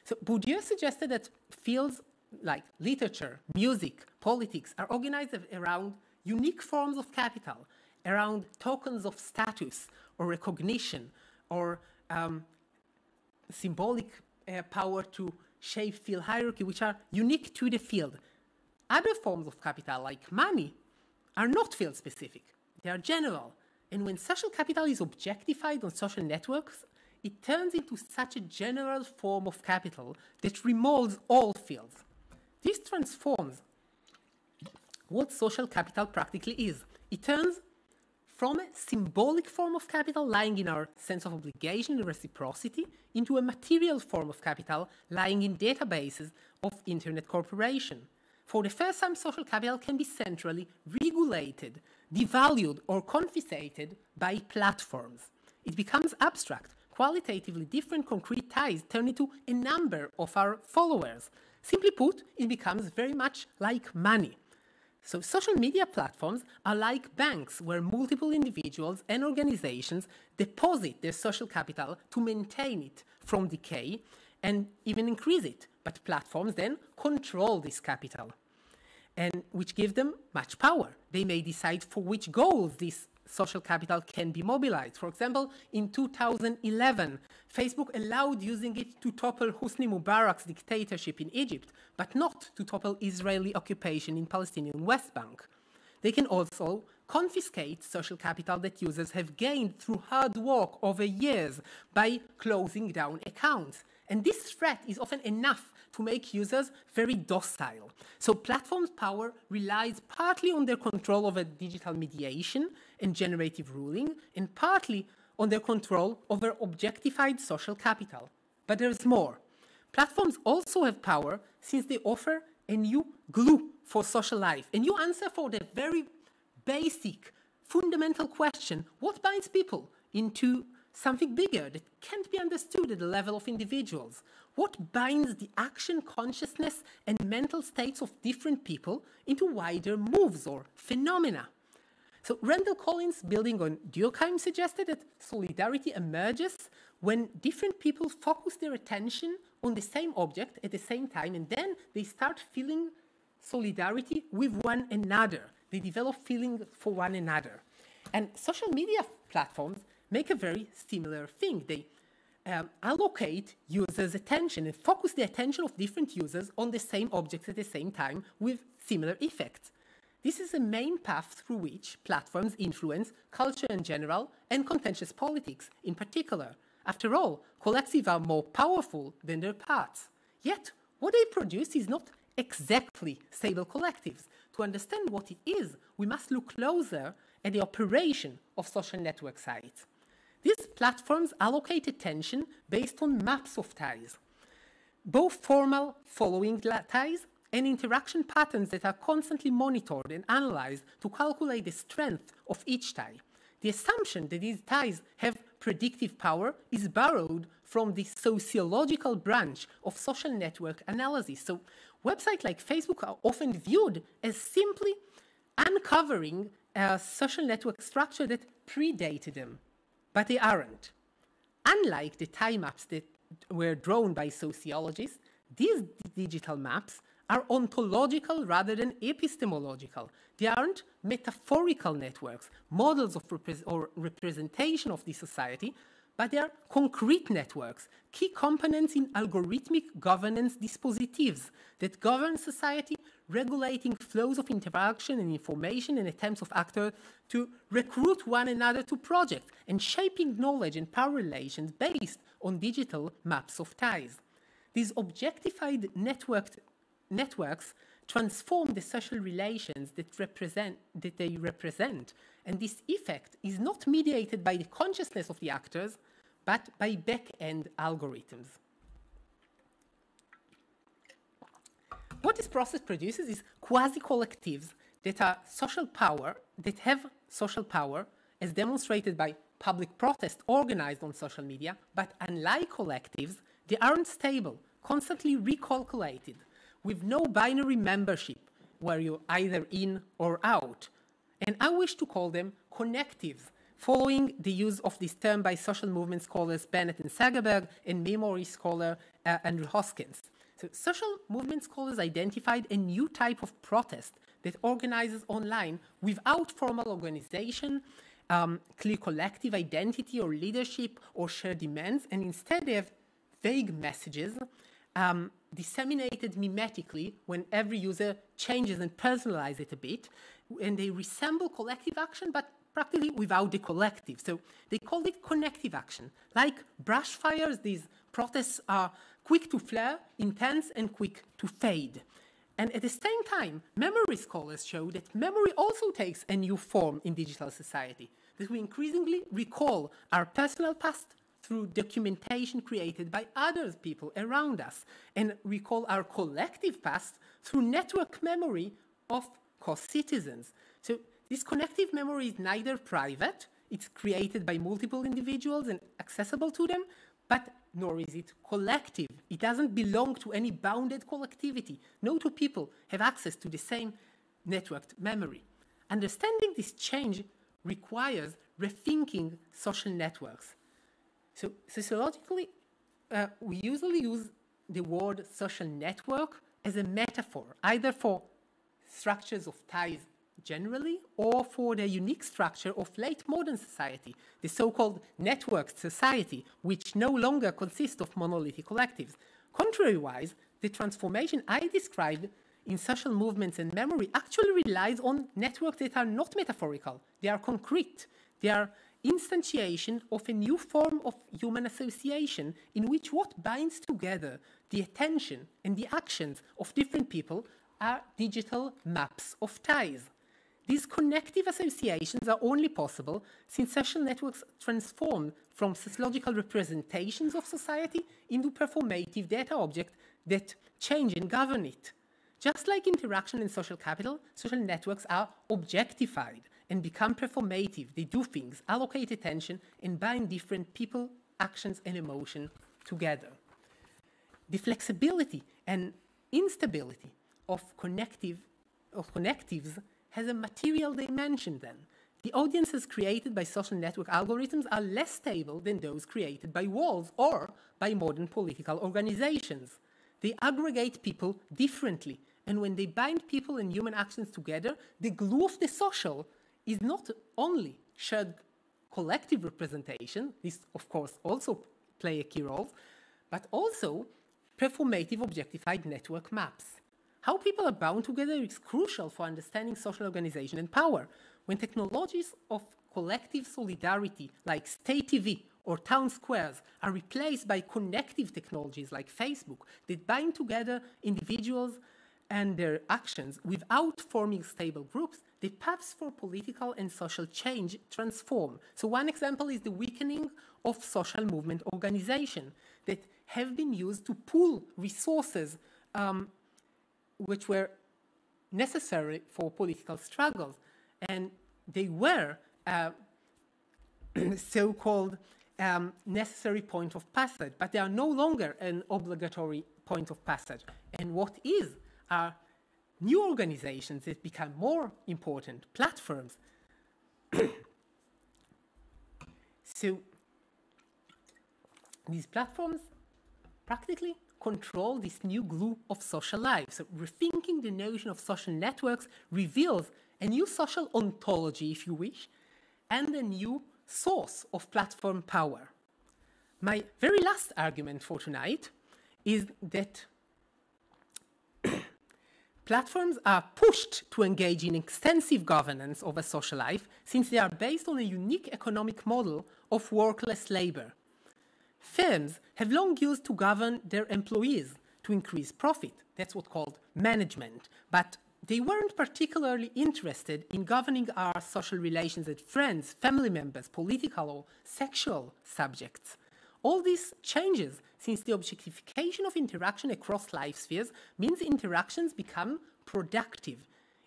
So Bourdieu suggested that fields like literature, music, politics are organized around unique forms of capital, around tokens of status or recognition or um, symbolic uh, power to shape field hierarchy, which are unique to the field. Other forms of capital, like money, are not field specific, they are general. And when social capital is objectified on social networks, it turns into such a general form of capital that remolds all fields. This transforms what social capital practically is. It turns from a symbolic form of capital lying in our sense of obligation and reciprocity into a material form of capital lying in databases of internet corporation. For the first time, social capital can be centrally regulated, devalued, or confiscated by platforms. It becomes abstract, qualitatively different concrete ties turn into a number of our followers. Simply put, it becomes very much like money. So social media platforms are like banks where multiple individuals and organizations deposit their social capital to maintain it from decay and even increase it. But platforms then control this capital and which give them much power. They may decide for which goals this social capital can be mobilized. For example, in 2011, Facebook allowed using it to topple Hosni Mubarak's dictatorship in Egypt, but not to topple Israeli occupation in Palestinian West Bank. They can also confiscate social capital that users have gained through hard work over years by closing down accounts. And this threat is often enough to make users very docile. So platforms' power relies partly on their control over digital mediation and generative ruling, and partly on their control over objectified social capital. But there's more. Platforms also have power since they offer a new glue for social life, a new answer for the very basic, fundamental question what binds people into something bigger that can't be understood at the level of individuals? What binds the action consciousness and mental states of different people into wider moves or phenomena? So Randall Collins, building on Durkheim, suggested that solidarity emerges when different people focus their attention on the same object at the same time, and then they start feeling solidarity with one another. They develop feeling for one another. And social media platforms make a very similar thing. They um, allocate users' attention and focus the attention of different users on the same objects at the same time with similar effects. This is a main path through which platforms influence culture in general and contentious politics in particular. After all, collectives are more powerful than their parts. Yet, what they produce is not exactly stable collectives. To understand what it is, we must look closer at the operation of social network sites. These platforms allocate attention based on maps of ties, both formal following ties and interaction patterns that are constantly monitored and analyzed to calculate the strength of each tie. The assumption that these ties have predictive power is borrowed from the sociological branch of social network analysis. So, websites like Facebook are often viewed as simply uncovering a social network structure that predated them, but they aren't. Unlike the tie maps that were drawn by sociologists, these digital maps are ontological rather than epistemological. They aren't metaphorical networks, models of or representation of the society, but they are concrete networks, key components in algorithmic governance dispositives that govern society regulating flows of interaction and information and attempts of actors to recruit one another to projects, and shaping knowledge and power relations based on digital maps of ties. These objectified networked networks transform the social relations that, represent, that they represent, and this effect is not mediated by the consciousness of the actors, but by back-end algorithms. What this process produces is quasi-collectives that are social power, that have social power, as demonstrated by public protest organized on social media, but unlike collectives, they aren't stable, constantly recalculated, with no binary membership where you're either in or out. And I wish to call them connectives, following the use of this term by social movement scholars Bennett and Segerberg and memory scholar uh, Andrew Hoskins. So social movement scholars identified a new type of protest that organizes online without formal organization, um, clear collective identity or leadership or shared demands, and instead they have vague messages um, disseminated mimetically when every user changes and personalizes it a bit, and they resemble collective action, but practically without the collective. So they called it connective action. Like brush fires, these protests are quick to flare, intense, and quick to fade. And at the same time, memory scholars show that memory also takes a new form in digital society, that we increasingly recall our personal past through documentation created by other people around us, and recall our collective past through network memory of co-citizens. So this connective memory is neither private, it's created by multiple individuals and accessible to them, but nor is it collective. It doesn't belong to any bounded collectivity. No two people have access to the same networked memory. Understanding this change requires rethinking social networks. So sociologically, uh, we usually use the word social network as a metaphor, either for structures of ties generally or for the unique structure of late modern society, the so-called networked society, which no longer consists of monolithic collectives. Contrary-wise, the transformation I described in social movements and memory actually relies on networks that are not metaphorical. They are concrete. They are instantiation of a new form of human association in which what binds together the attention and the actions of different people are digital maps of ties. These connective associations are only possible since social networks transform from sociological representations of society into performative data objects that change and govern it. Just like interaction and social capital, social networks are objectified and become performative. They do things, allocate attention, and bind different people, actions, and emotion together. The flexibility and instability of connective of connectives has a material dimension then. The audiences created by social network algorithms are less stable than those created by walls or by modern political organizations. They aggregate people differently, and when they bind people and human actions together, the glue of the social is not only shared collective representation, this of course also play a key role, but also performative objectified network maps. How people are bound together is crucial for understanding social organization and power. When technologies of collective solidarity like state TV or town squares are replaced by connective technologies like Facebook that bind together individuals and their actions without forming stable groups, the paths for political and social change transform. So one example is the weakening of social movement organization that have been used to pool resources um, which were necessary for political struggles. And they were uh, so-called um, necessary point of passage, but they are no longer an obligatory point of passage. And what is are new organizations that become more important, platforms. so these platforms practically control this new glue of social life. So rethinking the notion of social networks reveals a new social ontology, if you wish, and a new source of platform power. My very last argument for tonight is that Platforms are pushed to engage in extensive governance of a social life since they are based on a unique economic model of workless labor. Firms have long used to govern their employees to increase profit. That's what's called management. But they weren't particularly interested in governing our social relations with friends, family members, political or sexual subjects. All these changes since the objectification of interaction across life spheres means interactions become productive.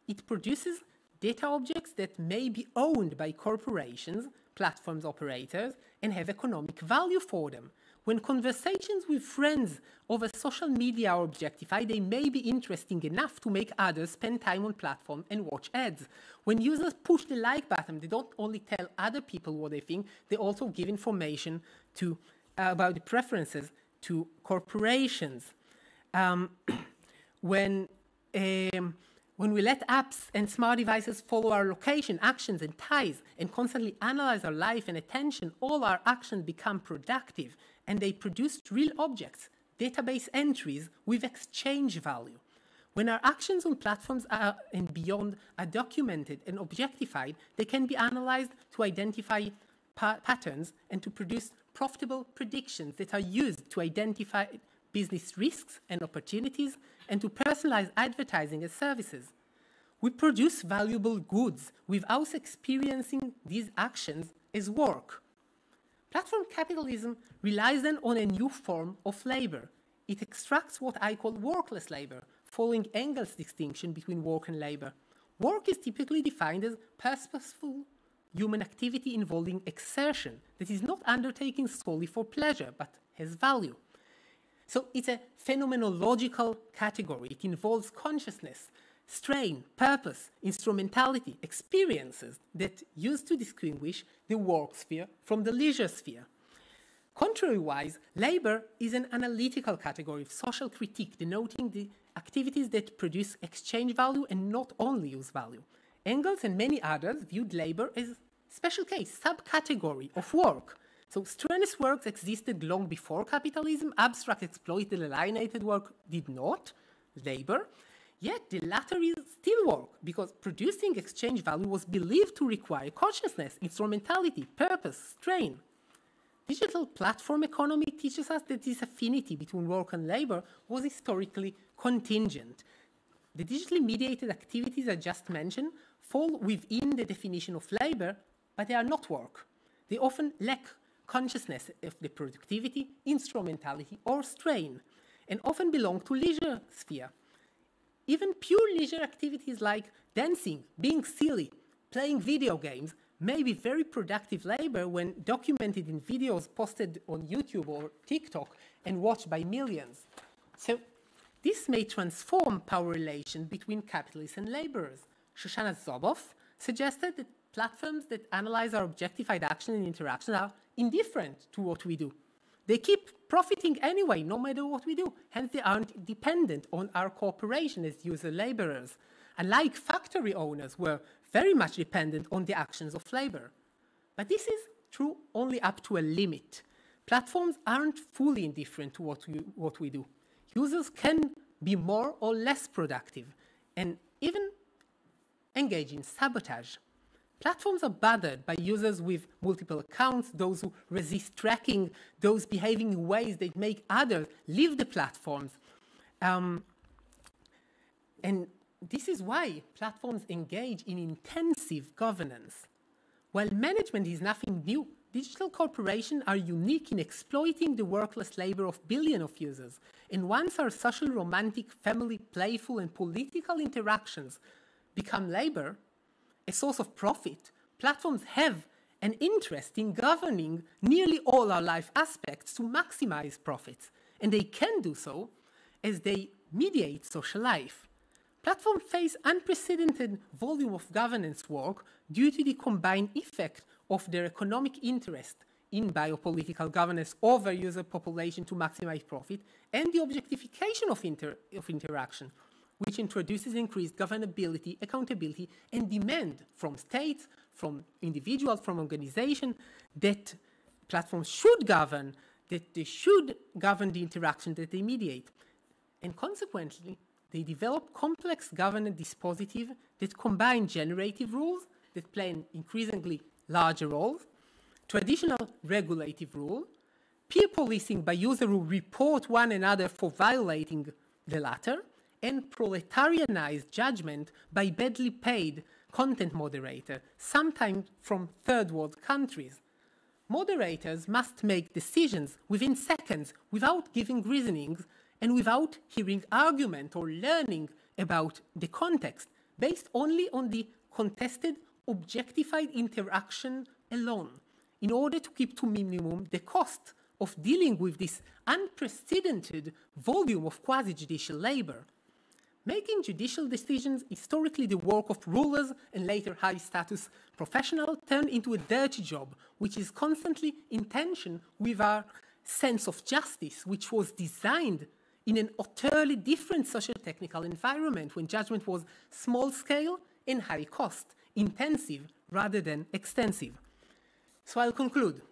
It produces data objects that may be owned by corporations, platforms operators, and have economic value for them. When conversations with friends over social media are objectified, they may be interesting enough to make others spend time on platform and watch ads. When users push the like button, they don't only tell other people what they think, they also give information to uh, about the preferences to corporations. Um, when, um, when we let apps and smart devices follow our location, actions, and ties, and constantly analyze our life and attention, all our actions become productive and they produce real objects, database entries with exchange value. When our actions on platforms are, and beyond are documented and objectified, they can be analyzed to identify pa patterns and to produce profitable predictions that are used to identify business risks and opportunities and to personalize advertising and services. We produce valuable goods without experiencing these actions as work. Platform capitalism relies then on a new form of labor. It extracts what I call workless labor, following Engels' distinction between work and labor. Work is typically defined as purposeful human activity involving exertion that is not undertaken solely for pleasure but has value. So it's a phenomenological category. It involves consciousness, strain, purpose, instrumentality, experiences that used to distinguish the work sphere from the leisure sphere. Contrariwise, labor is an analytical category of social critique denoting the activities that produce exchange value and not only use value. Engels and many others viewed labor as special case, subcategory of work. So strenuous works existed long before capitalism, abstract exploited alienated work did not, labor, yet the latter is still work because producing exchange value was believed to require consciousness, instrumentality, purpose, strain. Digital platform economy teaches us that this affinity between work and labor was historically contingent. The digitally mediated activities I just mentioned fall within the definition of labor, but they are not work. They often lack consciousness of the productivity, instrumentality, or strain, and often belong to leisure sphere. Even pure leisure activities like dancing, being silly, playing video games may be very productive labor when documented in videos posted on YouTube or TikTok and watched by millions. So this may transform power relations between capitalists and laborers. Shoshana Zuboff suggested that platforms that analyze our objectified action and interaction are indifferent to what we do. They keep profiting anyway, no matter what we do. Hence, they aren't dependent on our cooperation as user laborers. Unlike factory owners, were very much dependent on the actions of labor. But this is true only up to a limit. Platforms aren't fully indifferent to what we, what we do. Users can be more or less productive and even engage in sabotage. Platforms are bothered by users with multiple accounts, those who resist tracking, those behaving in ways that make others leave the platforms. Um, and this is why platforms engage in intensive governance. While management is nothing new, digital corporations are unique in exploiting the workless labor of billions of users. And once our social, romantic, family, playful, and political interactions become labor, a source of profit, platforms have an interest in governing nearly all our life aspects to maximize profits. And they can do so as they mediate social life. Platforms face unprecedented volume of governance work due to the combined effect of their economic interest in biopolitical governance over user population to maximize profit and the objectification of, inter of interaction, which introduces increased governability, accountability, and demand from states, from individuals, from organizations that platforms should govern, that they should govern the interaction that they mediate. And consequently, they develop complex governance dispositive that combine generative rules that play an increasingly larger role, traditional regulative rule, peer policing by users who report one another for violating the latter, and proletarianized judgment by badly paid content moderator, sometimes from third world countries. Moderators must make decisions within seconds without giving reasonings and without hearing argument or learning about the context, based only on the contested, objectified interaction alone, in order to keep to minimum the cost of dealing with this unprecedented volume of quasi judicial labor. Making judicial decisions, historically the work of rulers and later high status professionals, turned into a dirty job, which is constantly in tension with our sense of justice, which was designed in an utterly different social technical environment when judgment was small scale and high cost, intensive rather than extensive. So I'll conclude.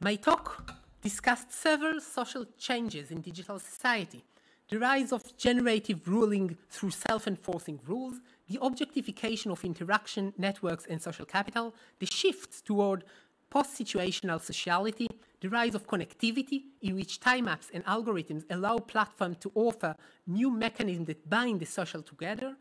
My talk discussed several social changes in digital society the rise of generative ruling through self enforcing rules, the objectification of interaction networks and social capital, the shifts toward post situational sociality, the rise of connectivity, in which time maps and algorithms allow platforms to offer new mechanisms that bind the social together,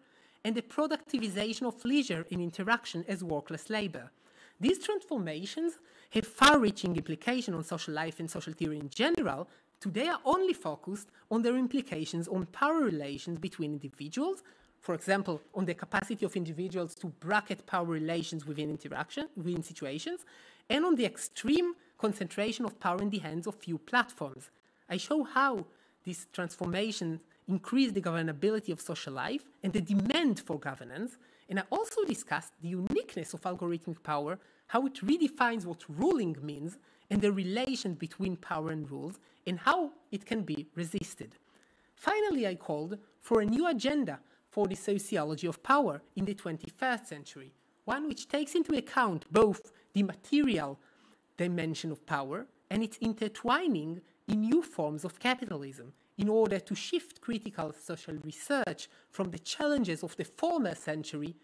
and the productivization of leisure in interaction as workless labor. These transformations have far reaching implications on social life and social theory in general. Today are only focused on their implications on power relations between individuals, for example, on the capacity of individuals to bracket power relations within interaction, within situations, and on the extreme concentration of power in the hands of few platforms. I show how these transformations increase the governability of social life and the demand for governance, and I also discussed the uniqueness of algorithmic power, how it redefines what ruling means, and the relation between power and rules, and how it can be resisted. Finally, I called for a new agenda for the sociology of power in the 21st century, one which takes into account both the material dimension of power and its intertwining in new forms of capitalism in order to shift critical social research from the challenges of the former century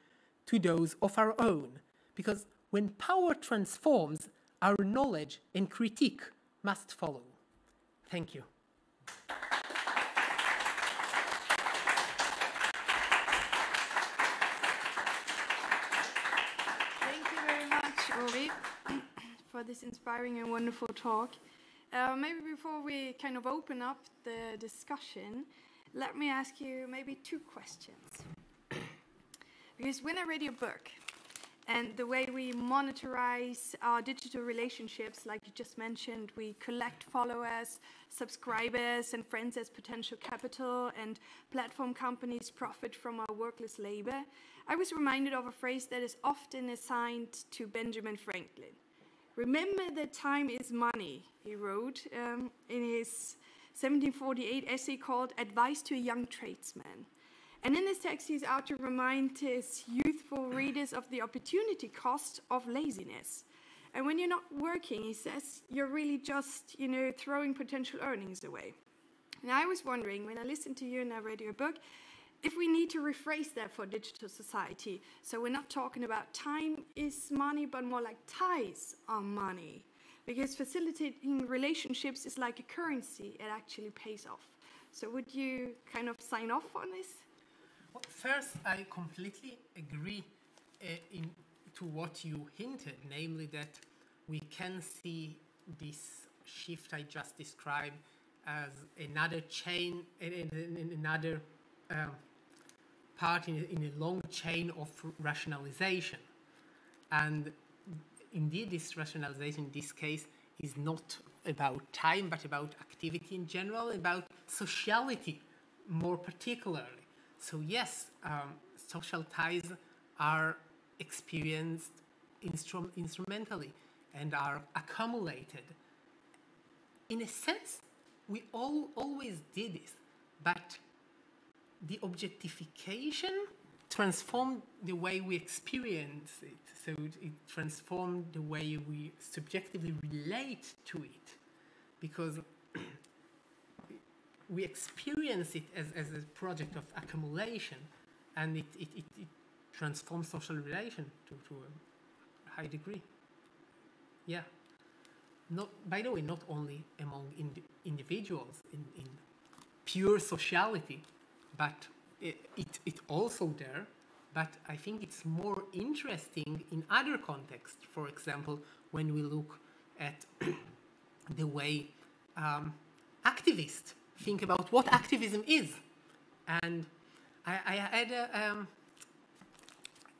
to those of our own. Because when power transforms, our knowledge and critique must follow. Thank you. Thank you very much, Ori, for this inspiring and wonderful talk. Uh, maybe before we kind of open up the discussion, let me ask you maybe two questions. because when I read your book, and the way we monitorize our digital relationships, like you just mentioned, we collect followers, subscribers, and friends as potential capital, and platform companies profit from our workless labor. I was reminded of a phrase that is often assigned to Benjamin Franklin. Remember that time is money, he wrote um, in his 1748 essay called Advice to a Young Tradesman. And in this text, he's out to remind his youthful readers of the opportunity cost of laziness. And when you're not working, he says, you're really just, you know, throwing potential earnings away. And I was wondering, when I listened to you and I read your book, if we need to rephrase that for digital society. So we're not talking about time is money, but more like ties are money. Because facilitating relationships is like a currency, it actually pays off. So would you kind of sign off on this? Well, first, I completely agree uh, in, to what you hinted, namely that we can see this shift I just described as another chain, another um, part in, in a long chain of rationalization. And indeed, this rationalization in this case is not about time, but about activity in general, about sociality more particularly. So, yes, um, social ties are experienced instru- instrumentally and are accumulated. In a sense, we all always did this, but the objectification transformed the way we experience it. So it, it, transformed the way we subjectively relate to it. Because we experience it as, as a project of accumulation, and it, it, it, it transforms social relation to, to a high degree. Yeah. Not, by the way, not only among ind individuals in, in pure sociality, but it, it, it also there, but I think it's more interesting in other contexts. For example, when we look at the way um, activists think about what activism is. And I, I had a, um,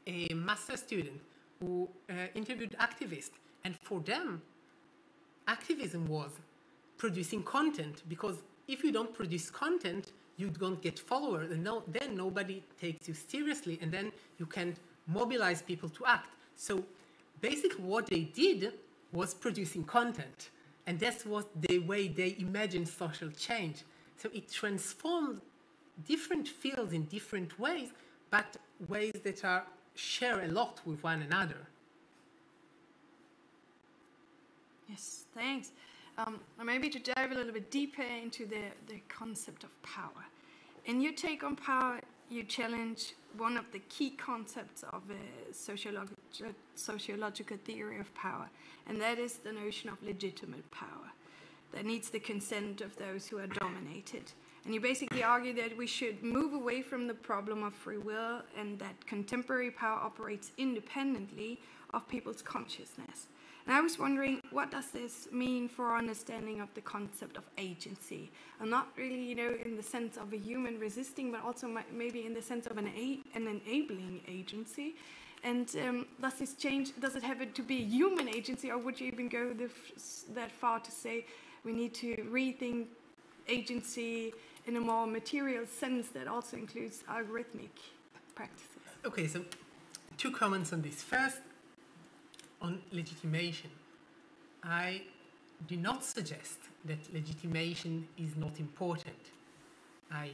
a master student who uh, interviewed activists, and for them, activism was producing content because if you don't produce content, you don't get followers, and no, then nobody takes you seriously, and then you can mobilize people to act. So basically, what they did was producing content, and that's what the way they imagine social change. So it transforms different fields in different ways, but ways that are share a lot with one another. Yes, thanks. Um, maybe to dive a little bit deeper into the, the concept of power. In your take on power, you challenge one of the key concepts of a sociological, sociological theory of power, and that is the notion of legitimate power that needs the consent of those who are dominated. And you basically argue that we should move away from the problem of free will and that contemporary power operates independently of people's consciousness. And I was wondering, what does this mean for our understanding of the concept of agency? And not really, you know, in the sense of a human resisting, but also maybe in the sense of an, an enabling agency. And um, does this change, does it have to be a human agency, or would you even go that far to say we need to rethink agency in a more material sense that also includes algorithmic practices? Okay, so two comments on this. First, on legitimation. I do not suggest that legitimation is not important. I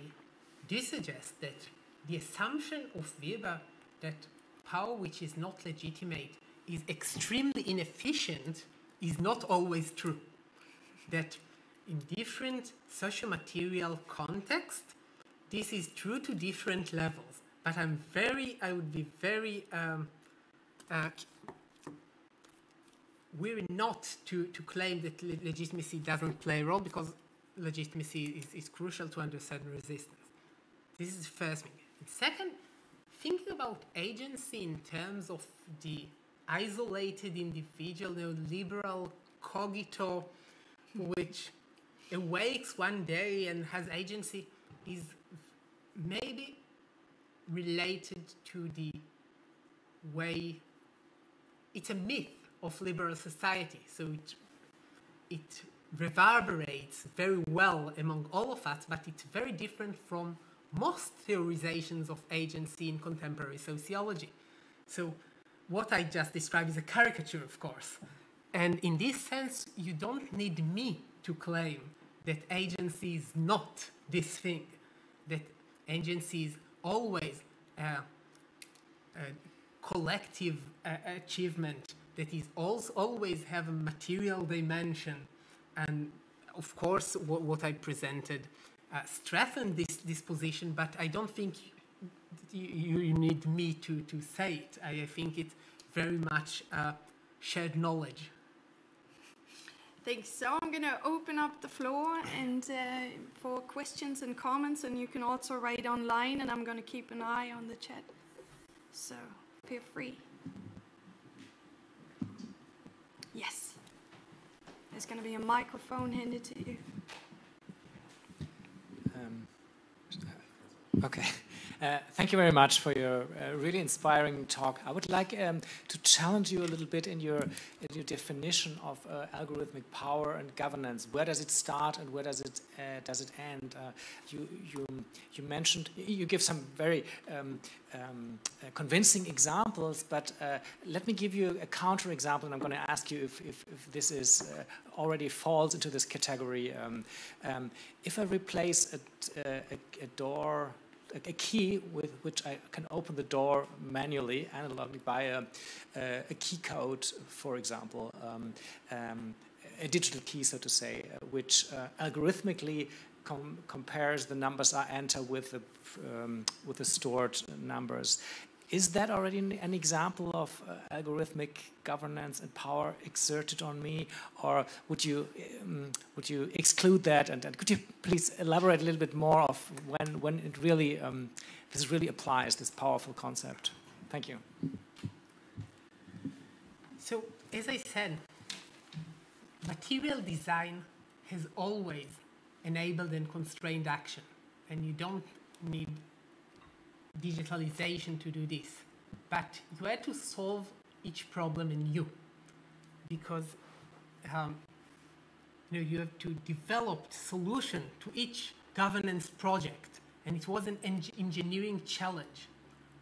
do suggest that the assumption of Weber that power which is not legitimate is extremely inefficient is not always true. That in different socio-material contexts, this is true to different levels. But I'm very, I would be very um, uh, we're not to, to claim that le legitimacy doesn't play a role because legitimacy is, is crucial to understand resistance. This is the first thing. Second, thinking about agency in terms of the isolated individual, neoliberal cogito, which awakes one day and has agency, is maybe related to the way it's a myth of liberal society. So it, it reverberates very well among all of us, but it's very different from most theorizations of agency in contemporary sociology. So what I just described is a caricature, of course. And in this sense, you don't need me to claim that agency is not this thing, that agency is always a, a collective uh, achievement that is also always have a material dimension and of course what, what I presented uh, strengthened this, this position but I don't think you, you need me to, to say it I, I think it's very much uh, shared knowledge Thanks. So I'm going to open up the floor and uh, for questions and comments, and you can also write online, and I'm going to keep an eye on the chat. So feel free. Yes. There's going to be a microphone handed to you. Um, okay. Uh, thank you very much for your uh, really inspiring talk. I would like um, to challenge you a little bit in your, in your definition of uh, algorithmic power and governance. Where does it start and where does it uh, does it end? Uh, you you you mentioned you give some very um, um, convincing examples, but let me give you a counter example, and I'm going to ask you if, if, if this is already falls into this category. Um, um, if I replace a, a, a door a key with which I can open the door manually, analogically by a, a key code, for example, um, um, a digital key, so to say, which uh, algorithmically com compares the numbers I enter with the um, with the stored numbers. Is that already an, example of uh, algorithmic governance and power exerted on me, or would you um, would you exclude that? And, and, could you please elaborate a little bit more of when when it really um, this really applies this powerful concept? Thank you. So, as I said, material design has always enabled and constrained action, and you don't need digitalization to do this. But you had to solve each problem in you, because um, you know you have to develop solution to each governance project, and it was an eng engineering challenge.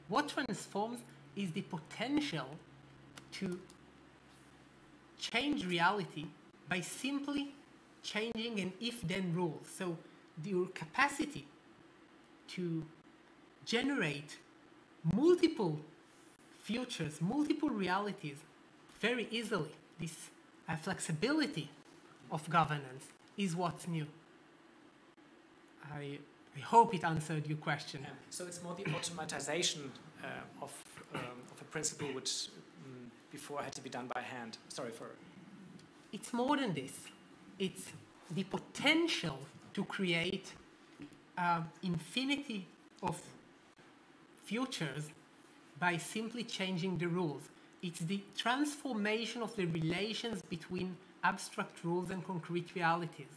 What transforms is the potential to change reality by simply changing an if-then rule. So your capacity to generate multiple futures, multiple realities very easily. This uh, flexibility of governance is what's new. I, I hope it answered your question. Yeah. So it's more the automatization uh, of, um, of a principle which um, before had to be done by hand. Sorry for. It's more than this. It's the potential to create uh, infinity of futures by simply changing the rules. It's the transformation of the relations between abstract rules and concrete realities.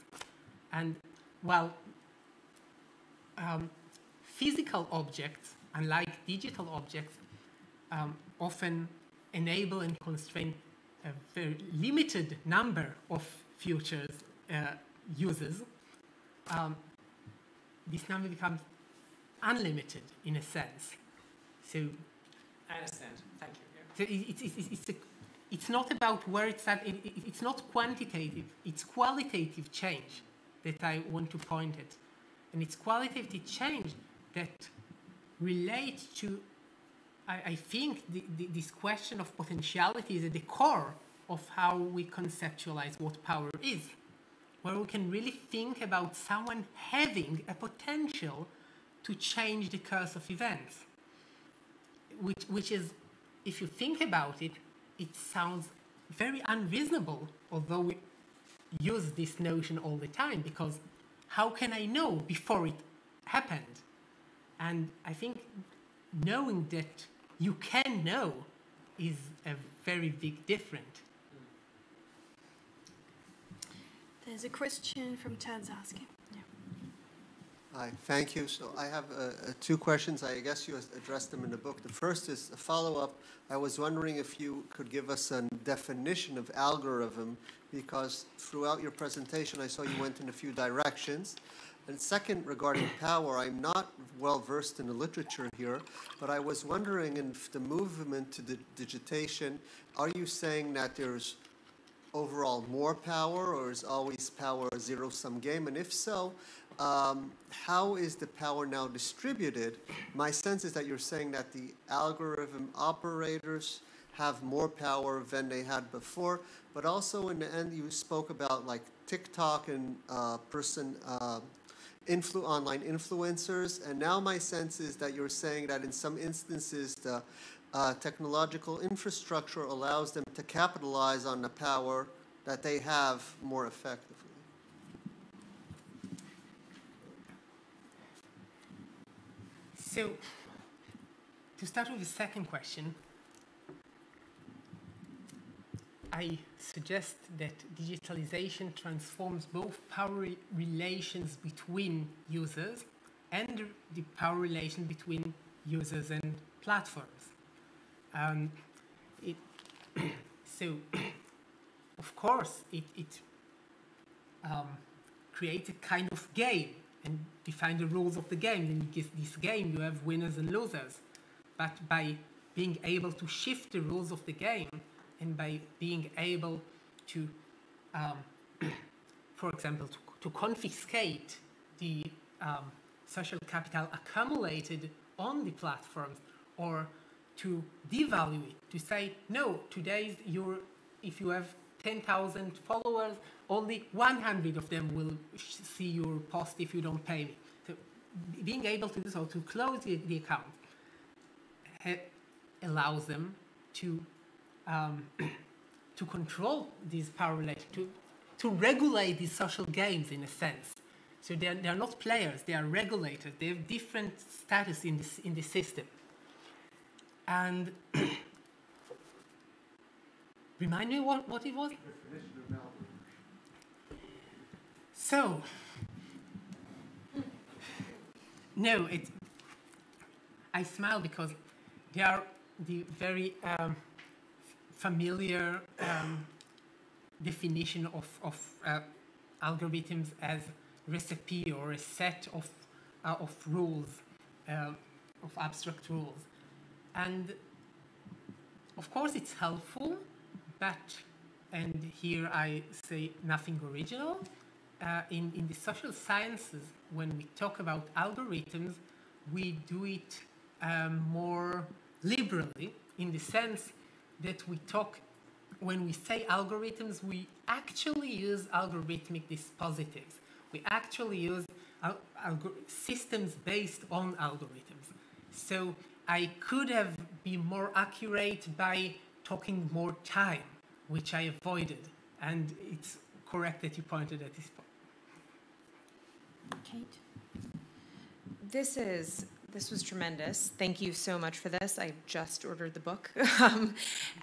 And while um, physical objects, unlike digital objects, um, often enable and constrain a very limited number of futures uh, users, um, this number becomes unlimited in a sense. So I understand. Thank you. So it, it, it, it's, a, it's not about where it's at. It, it's not quantitative. It's qualitative change that I want to point at, and it's qualitative change that relates to, I, I think, the, the, this question of potentiality is at the core of how we conceptualize what power is, where we can really think about someone having a potential to change the course of events which, which is, if you think about it, it sounds very unreasonable, although we use this notion all the time, because how can I know before it happened? And I think knowing that you can know is a very big difference. There's a question from Tarzowski. Hi, thank you. So I have uh, uh, two questions. I guess you addressed them in the book. The first is a follow-up. I was wondering if you could give us a definition of algorithm, because throughout your presentation I saw you went in a few directions. And second, regarding power, I'm not well versed in the literature here, but I was wondering in the movement to the digitation, are you saying that there's overall more power, or is always power a zero-sum game? And if so, um, how is the power now distributed? My sense is that you're saying that the algorithm operators have more power than they had before, but also in the end you spoke about like TikTok and uh, person uh, influ online influencers, and now my sense is that you're saying that in some instances the uh, technological infrastructure allows them to capitalize on the power that they have more effectively. So, to start with the second question, I suggest that digitalization transforms both power relations between users and the power relation between users and platforms. Um, it, so, of course, it, it um, creates a kind of game and define the rules of the game. In this game, you have winners and losers. But by being able to shift the rules of the game and by being able to, um, for example, to, to, confiscate the um, social capital accumulated on the platforms or to devalue it, to say, no, today's your, if you have 10,000 followers, only 100 of them will see your post if you don't pay me. So being able to do so, to close the, the account, allows them to um, to control these power relations, to, to regulate these social games in a sense. So they're, they're not players, they are regulators. They have different status in this in the system. And remind me what, what it was? So no, it I smile because they are the very um, familiar um, definition of, of uh, algorithms as recipe or a set of, uh, of rules, uh, of abstract rules. And of course it's helpful, but, and here I say nothing original, uh, in, in the social sciences, when we talk about algorithms, we do it um, more liberally in the sense that we talk, when we say algorithms, we actually use algorithmic dispositives. We actually use systems based on algorithms. So I could have been more accurate by talking more time, which I avoided. And it's correct that you pointed at this point. Kate? This is this was tremendous. Thank you so much for this. I just ordered the book, um,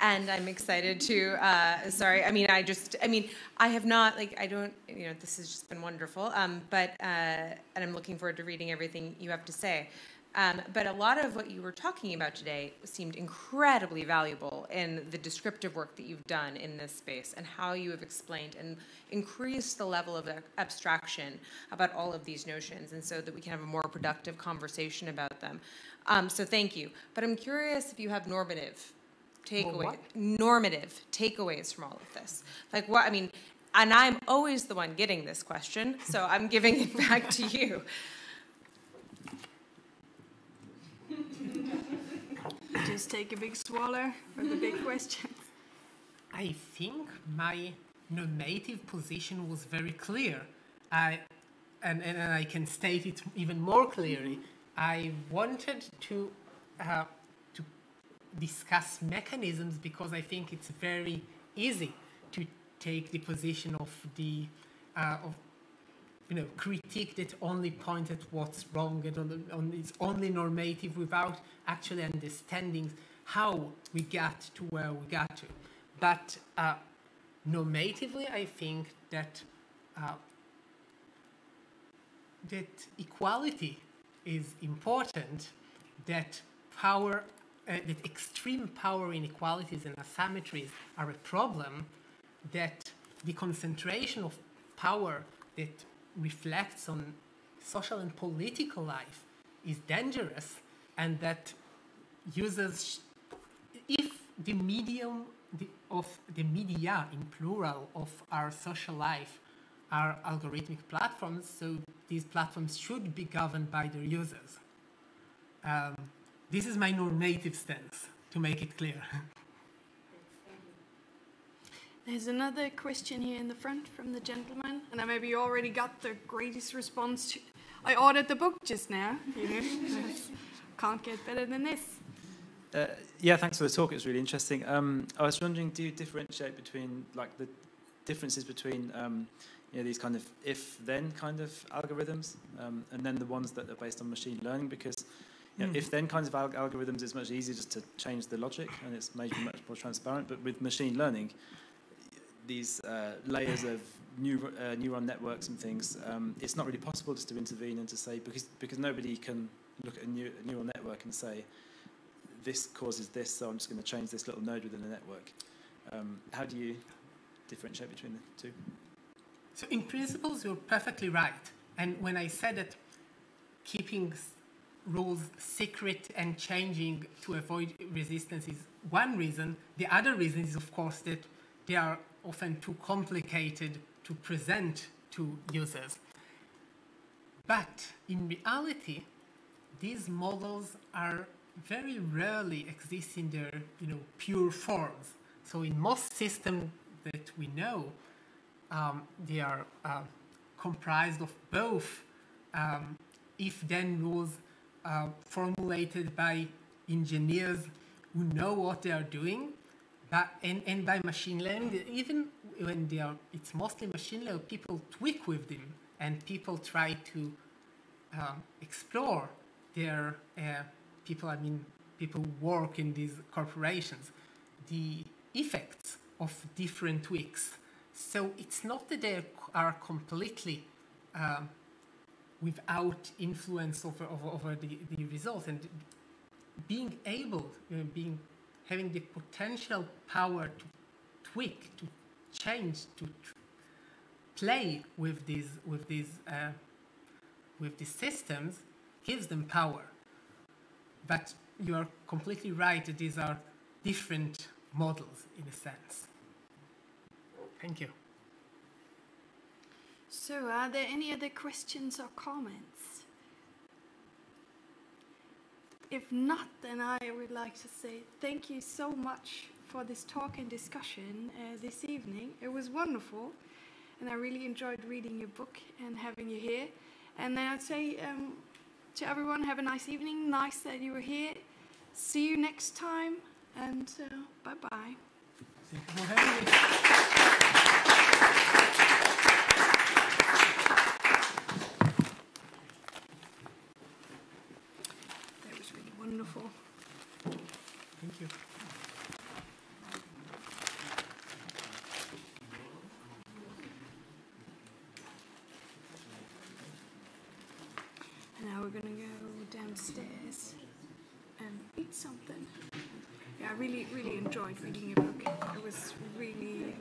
and I'm excited to. Uh, sorry, I mean, I just, I mean, I have not like I don't, you know, this has just been wonderful. Um, but uh, and I'm looking forward to reading everything you have to say. Um, but a lot of what you were talking about today seemed incredibly valuable in the descriptive work that you've done in this space and how you have explained and increased the level of abstraction about all of these notions and so that we can have a more productive conversation about them. Um, so thank you. But I'm curious if you have normative takeaways, normative takeaways from all of this. Like what, I mean, and I'm always the one getting this question, so I'm giving it back to you. Just take a big swallow for the big question. I think my normative position was very clear. I, and, and I can state it even more clearly. I wanted to, uh, to discuss mechanisms because I think it's very easy to take the position of the uh, of you know, critique that only point at what's wrong and on, the, on it's only normative without actually understanding how we got to where we got to. But uh, normatively, I think that uh, that equality is important, that power, uh, that extreme power inequalities and asymmetries are a problem, that the concentration of power that reflects on social and political life is dangerous and that users, if the medium of the media in plural of our social life are algorithmic platforms, so these platforms should be governed by their users. Um, this is my normative stance, to make it clear. There's another question here in the front from the gentleman, and I maybe already got the greatest response. To, I ordered the book just now. You know, can't get better than this. Uh, yeah, thanks for the talk. It was really interesting. Um, I was wondering, do you differentiate between like the differences between um, you know these kind of if-then kind of algorithms, um, and then the ones that are based on machine learning? Because you know, mm. if-then kinds of al algorithms, it's much easier just to change the logic, and it's made much more transparent. But with machine learning, these uh, layers of uh, neuron networks and things, um, it's not really possible just to intervene and to say, because, because nobody can look at a, neu a neural network and say, this causes this, so I'm just going to change this little node within the network. Um, how do you differentiate between the two? So in principles, you're perfectly right. And when I said that keeping rules secret and changing to avoid resistance is one reason, the other reason is, of course, that they are often too complicated to present to users. But in reality, these models are very rarely exist in their you know, pure forms. So in most systems that we know, um, they are uh, comprised of both um, if-then rules uh, formulated by engineers who know what they are doing, but, and, and by machine learning, even when they are, it's mostly machine learning, people tweak with them and people try to um, explore their uh, people, I mean, people work in these corporations, the effects of different tweaks. So it's not that they are completely um, without influence over, over, over the, the result and being able, being having the potential power to tweak, to change, to play with these with these uh, with these systems gives them power. But you are completely right these are different models in a sense. Thank you. So, are there any other questions or comments? If not, then I would like to say thank you so much for this talk and discussion uh, this evening. It was wonderful, and I really enjoyed reading your book and having you here. And then I'd say um, to everyone, have a nice evening. Nice that you were here. See you next time, and uh, bye bye. Thank you for having me. That was really wonderful. You. Now we're gonna go downstairs and eat something. Yeah, I really, really enjoyed reading your book. It was really,